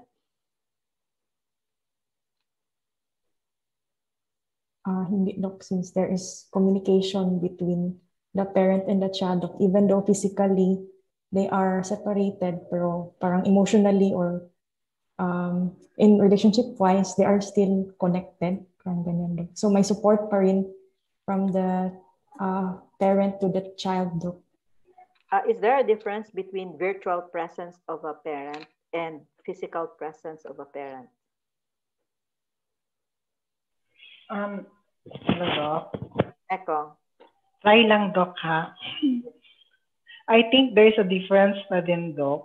Uh, hindi, Doc, since there is communication between the parent and the child, even though physically they are separated pero parang emotionally or um, in relationship wise they are still connected parang ganyan so may support pa rin from the uh, parent to the child. Uh, is there a difference between virtual presence of a parent and physical presence of a parent? Um, hello, Doc. Echo. Try lang, Doc, ha? I think there's a difference pa din do.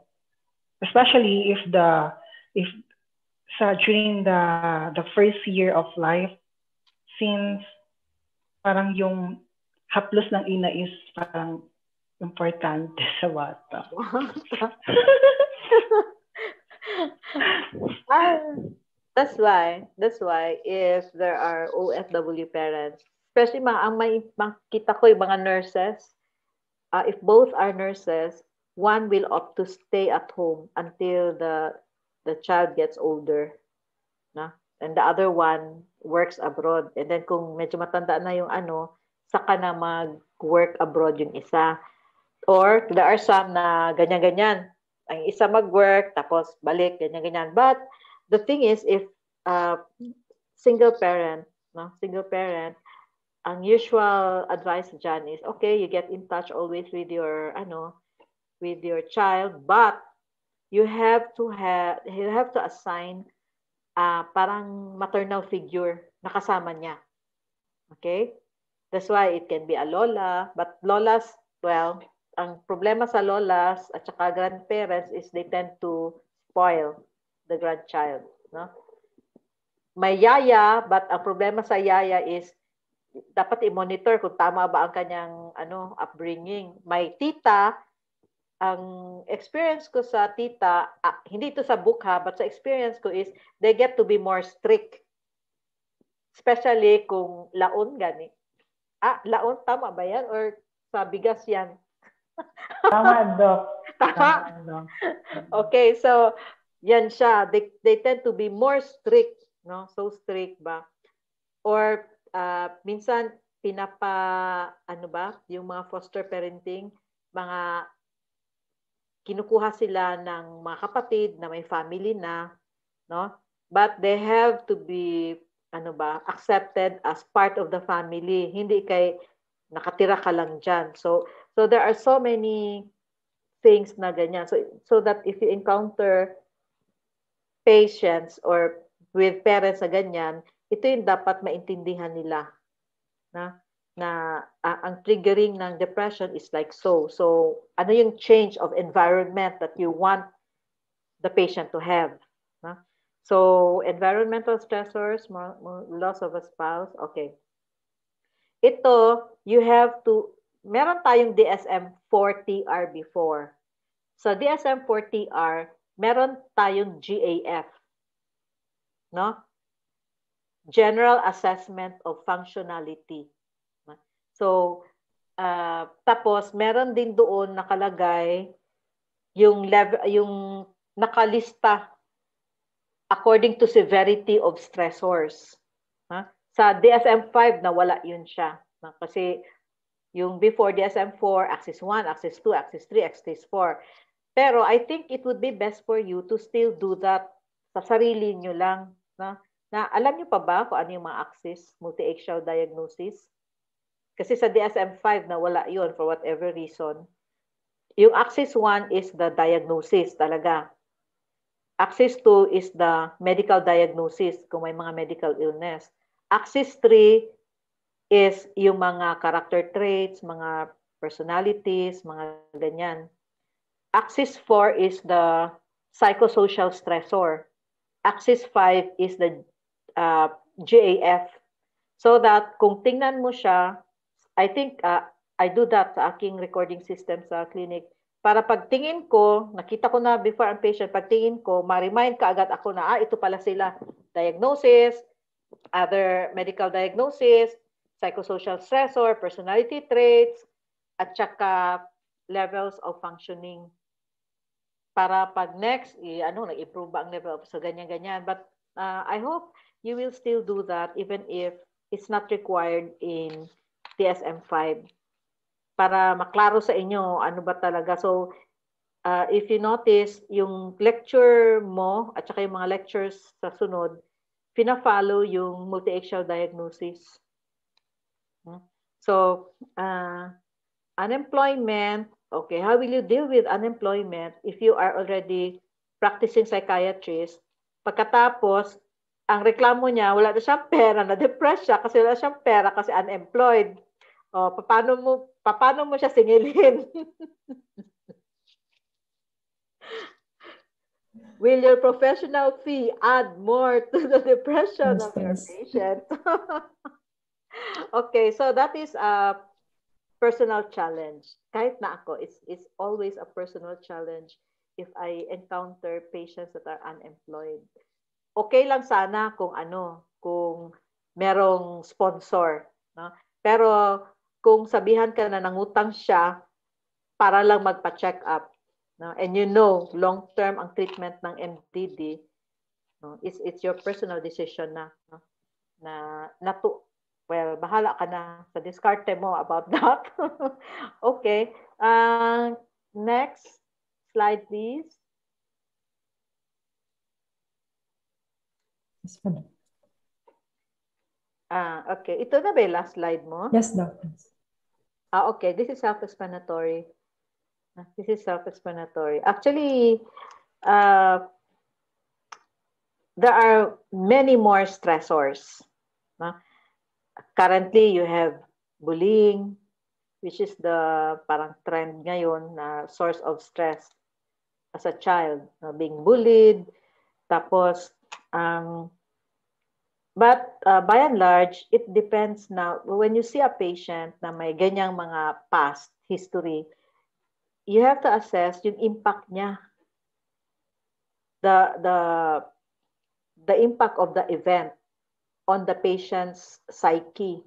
Especially if the if sa during the the first year of life since parang yung haplos ng ina is parang importante sa bata. ah, that's why that's why if there are OFW parents especially mga ang may makita ko yung mga nurses uh, if both are nurses, one will opt to stay at home until the the child gets older. Na? And the other one works abroad. And then kung medyo matanda na yung ano, saka na mag-work abroad yung isa. Or there are some na ganyan-ganyan. Ang isa mag-work, tapos balik, ganyan-ganyan. But the thing is, if uh, single parent, no, single parent, ang usual advice dyan is, okay, you get in touch always with your, ano, with your child, but you have to have, you have to assign uh, parang maternal figure na kasama niya. Okay? That's why it can be a lola, but lolas, well, ang problema sa lolas at saka grandparents is they tend to spoil the grandchild. No? May yaya, but ang problema sa yaya is dapat i-monitor kung tama ba ang kanyang ano upbringing. May tita, ang experience ko sa tita, ah, hindi ito sa book ha, but sa experience ko is they get to be more strict. Especially kung laon gani. Ah, laon tama ba yan or sa bigas yan? tama, Doc. Tama. tama okay, so yan siya. They, they tend to be more strict, no? So strict ba? Or uh, minsan pinapa ano ba, yung mga foster parenting, mga kinukuha sila ng mga kapatid na may family na, no? But they have to be ano ba, accepted as part of the family. Hindi kay nakatira ka lang diyan. So so there are so many things na ganyan. So so that if you encounter patients or with parents na ganyan, ito yung dapat maintindihan nila na na uh, ang triggering ng depression is like so. So, ano yung change of environment that you want the patient to have? So, environmental stressors, loss of a spouse, okay. Ito, you have to, meron tayong DSM-4TR before. So, DSM-4TR, meron tayong GAF. No? General Assessment of Functionality. So, uh, tapos meron din doon nakalagay yung level yung nakalista according to severity of stressors. Ha? Sa DSM-5, nawala yun siya. Kasi yung before DSM-4, Axis 1, Axis 2, Axis 3, Axis 4. Pero I think it would be best for you to still do that sa sarili nyo lang. Na, na alam nyo pa ba kung ano yung mga axis, multi-axial diagnosis? Kasi sa DSM-5, nawala yun for whatever reason. Yung axis 1 is the diagnosis talaga. Axis 2 is the medical diagnosis kung may mga medical illness. Axis 3 is yung mga character traits, mga personalities, mga ganyan. Axis 4 is the psychosocial stressor. Axis 5 is the uh, GAF. So that kung tingnan mo siya, I think uh, I do that sa aking recording system sa clinic para pagtingin ko, nakita ko na before ang patient, pagtingin ko, ma-remind ka agad ako na, ah, ito pala sila. Diagnosis, other medical diagnosis, psychosocial stressor, personality traits, at saka levels of functioning. Para pag next, i, ano, nag-improve ang level of, so ganyan-ganyan. But uh, I hope you will still do that even if it's not required in DSM-5 para maklaro sa inyo ano ba talaga. So, uh, if you notice, yung lecture mo at saka yung mga lectures sa sunod, pina-follow yung multi-axial diagnosis. Hmm? So, uh, unemployment, okay, how will you deal with unemployment if you are already practicing psychiatrist? Pagkatapos, ang reklamo niya, wala na siyang pera, na-depress siya kasi wala siyang pera kasi unemployed. O, paano mo paano mo siya singilin? Will your professional fee add more to the depression yes, of your patient? okay, so that is a personal challenge. Kahit na ako, it's, it's always a personal challenge if I encounter patients that are unemployed. Okay lang sana kung ano, kung merong sponsor. No? Pero kung sabihan ka na nangutang siya para lang magpa-check up. No? And you know, long-term ang treatment ng MDD, no? it's, it's your personal decision na. No? Na, na to, well, bahala ka na sa diskarte mo about that. okay. Uh, next slide, please. Yes, madam. Ah, okay. Ito na ba yung last slide mo? Yes, doctor. Ah, okay. This is self-explanatory. Ah, this is self-explanatory. Actually, uh, there are many more stressors. No? Currently, you have bullying, which is the parang trend ngayon na source of stress as a child. No? Being bullied, tapos um, But uh, by and large, it depends now. When you see a patient na may ganyang mga past history, you have to assess yung impact niya. The, the, the impact of the event on the patient's psyche.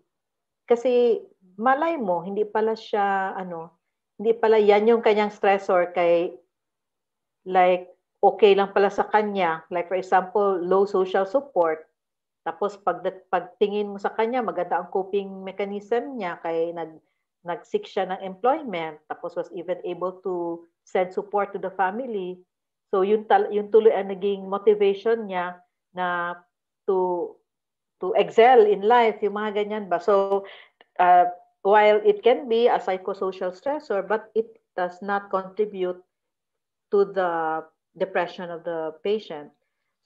Kasi malay mo, hindi pala siya, ano, hindi pala yan yung kanyang stressor kay, like, okay lang pala sa kanya. Like, for example, low social support tapos pag pagtingin mo sa kanya, maganda ang coping mechanism niya kay nag nag-seek siya ng employment tapos was even able to send support to the family. So yun tal yung tuloy ang naging motivation niya na to to excel in life, yung mga ganyan ba. So uh, while it can be a psychosocial stressor but it does not contribute to the depression of the patient.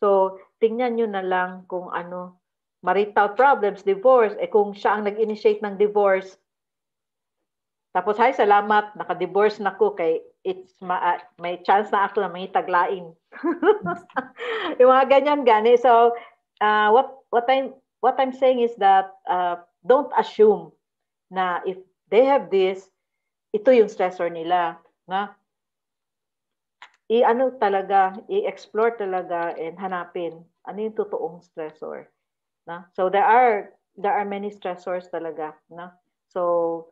So, tingnan nyo na lang kung ano, marital problems, divorce, eh kung siya ang nag-initiate ng divorce, tapos, hay, salamat, naka-divorce na ko kay it's ma, uh, may chance na ako na may taglain. yung mga ganyan gani. So, uh, what what I'm what I'm saying is that uh, don't assume na if they have this, ito yung stressor nila, na i-ano talaga, i-explore talaga and hanapin ano yung totoong stressor. Na? So there are there are many stressors talaga, na? So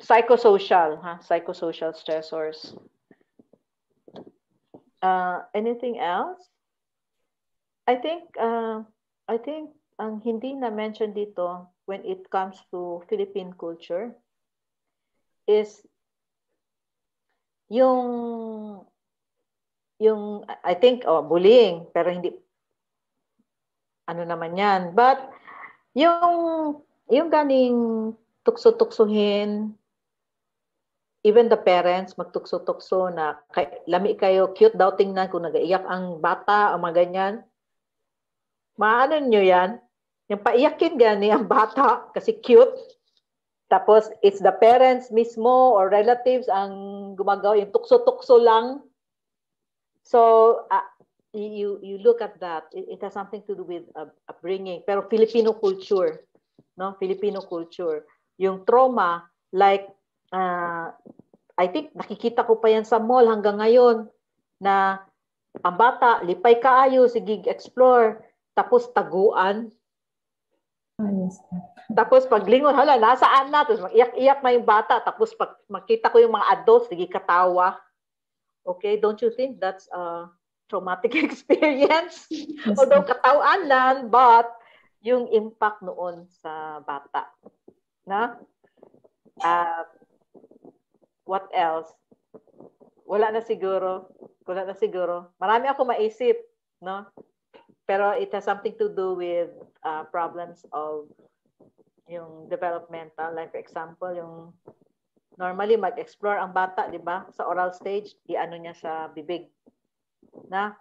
psychosocial, ha? Psychosocial stressors. Uh, anything else? I think uh, I think ang hindi na mention dito when it comes to Philippine culture is yung yung I think oh bullying pero hindi ano naman yan but yung yung ganing tukso-tuksuhin even the parents magtukso-tukso na kay, lami kayo, cute daw tingnan kung nagaiyak ang bata o mga ganyan. Maano nyo yan? Yung paiyakin gani ang bata kasi cute. Tapos it's the parents mismo or relatives ang gumagawa yung tukso-tukso lang. So uh, you you look at that. It, it has something to do with uh, upbringing. Pero Filipino culture, no? Filipino culture. Yung trauma like uh, I think nakikita ko pa yan sa mall hanggang ngayon na ang bata, lipay kaayo, sige explore, tapos taguan. Oh, yes. Tapos paglingon, hala, nasaan na? Tapos iyak-iyak na yung bata. Tapos pag makita ko yung mga adults, sige katawa. Okay, don't you think that's a traumatic experience? Yes, Although katawaan lang, but yung impact noon sa bata. Na? Uh, what else? Wala na siguro. Wala na siguro. Marami ako maisip, no? Pero it has something to do with uh, problems of yung developmental. Like for example, yung normally mag-explore ang bata, di ba? Sa oral stage, i-ano niya sa bibig. Na?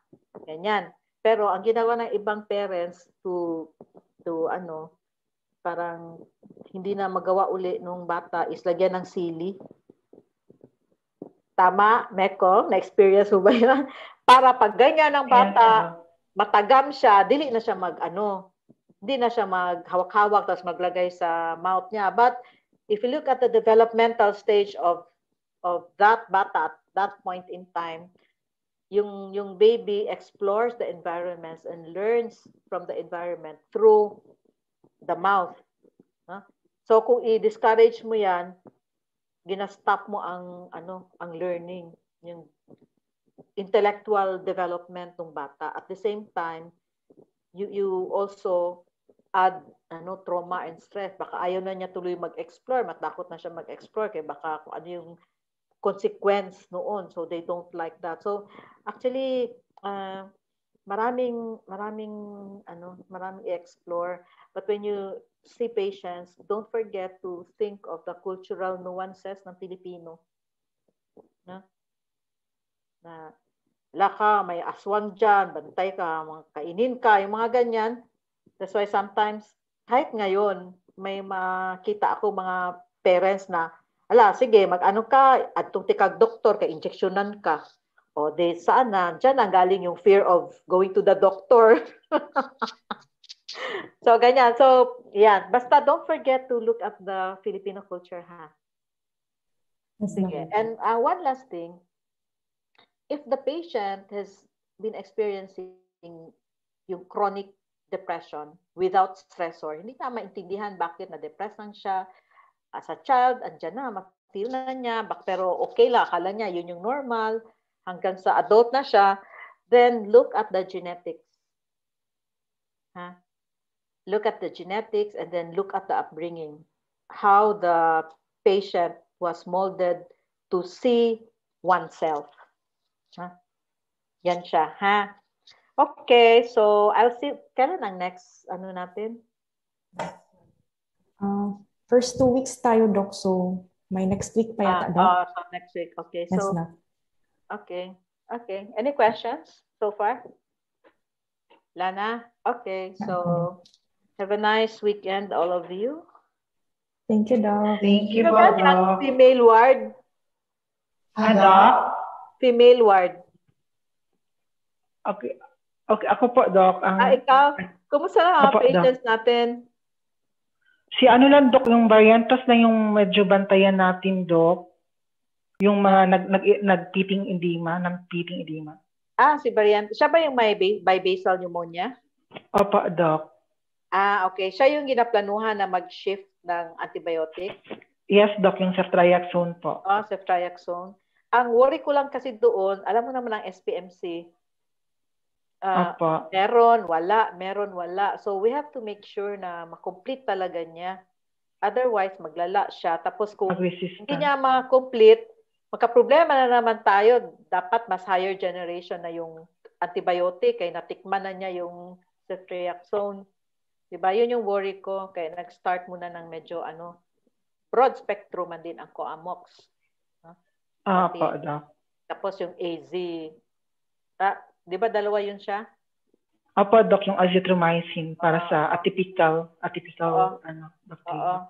Ganyan. Pero ang ginawa ng ibang parents to to ano, parang hindi na magawa uli nung bata is lagyan ng sili Tama, Meko? Na-experience mo ba yan? Para pag ganyan ang bata, matagam siya, dili na siya mag-ano, hindi na siya maghawak-hawak tapos maglagay sa mouth niya. But if you look at the developmental stage of of that bata at that point in time, yung yung baby explores the environments and learns from the environment through the mouth. Huh? So kung i-discourage mo yan, ginastop mo ang ano ang learning yung intellectual development ng bata. At the same time you you also add ano trauma and stress. Baka ayaw na niya tuloy mag-explore. Matakot na siya mag-explore. Kaya baka kung ano yung consequence noon. So they don't like that. So actually uh, maraming maraming ano maraming i-explore. But when you see patients, don't forget to think of the cultural nuances ng Pilipino. Na, na laka, may aswang dyan, bantay ka, mga kainin ka, yung mga ganyan. That's why sometimes, kahit ngayon, may makita ako mga parents na, ala, sige, mag-ano ka, at tikag doktor, ka-injectionan ka. O, de, saan na? Diyan ang galing yung fear of going to the doctor. so, ganyan. So, yan. Basta don't forget to look at the Filipino culture, ha? Sige. And uh, one last thing. If the patient has been experiencing yung chronic depression without stressor, hindi na maintindihan bakit na-depress lang siya. As a child, andyan na, ma-feel na niya, pero okay lang, akala niya yun yung normal, hanggang sa adult na siya, then look at the genetics. Ha? look at the genetics and then look at the upbringing, how the patient was molded to see oneself. Huh? Yan siya, ha? Okay, so I'll see, kailan ang next, ano natin? Uh, first two weeks tayo, Doc, so may next week pa yata, uh, Doc? Uh, so next week, okay. Yes, so, na. Okay, okay. Any questions so far? Lana? Okay, so... Have a nice weekend, all of you. Thank you, Doc. Thank you, Doc. Female ward. Ah, Doc? Female ward. Okay. Okay, ako po, Doc. Ang, Ah, ikaw, kumusta na mga patients natin? Si ano lang, Doc, yung variantos na yung medyo bantayan natin, Doc. Yung mga nag, nag, nagpiting edema, ng piting edema. Ah, si Variant. Siya ba yung may ba- bibasal pneumonia? Opo, Doc. Ah, okay. Siya yung ginaplanuhan na mag-shift ng antibiotic. Yes, Doc, yung ceftriaxone po. Oh, ceftriaxone. Ang worry ko lang kasi doon, alam mo naman ang SPMC, ah, Opo. meron, wala, meron, wala. So we have to make sure na makomplete talaga niya. Otherwise, maglala siya. Tapos kung hindi niya ma-complete, magka-problema na naman tayo. Dapat mas higher generation na yung antibiotic kaya natikman na niya yung ceftriaxone. 'Di ba? Yun yung worry ko. Kaya nag-start muna ng medyo ano, broad spectrum man din ang Coamox. Opo, Doc. Tapos yung AZ. Ah, 'di ba dalawa yun siya? Opo, Doc, yung azithromycin para Oo. sa atypical, atypical, Oo. ano, bacteria.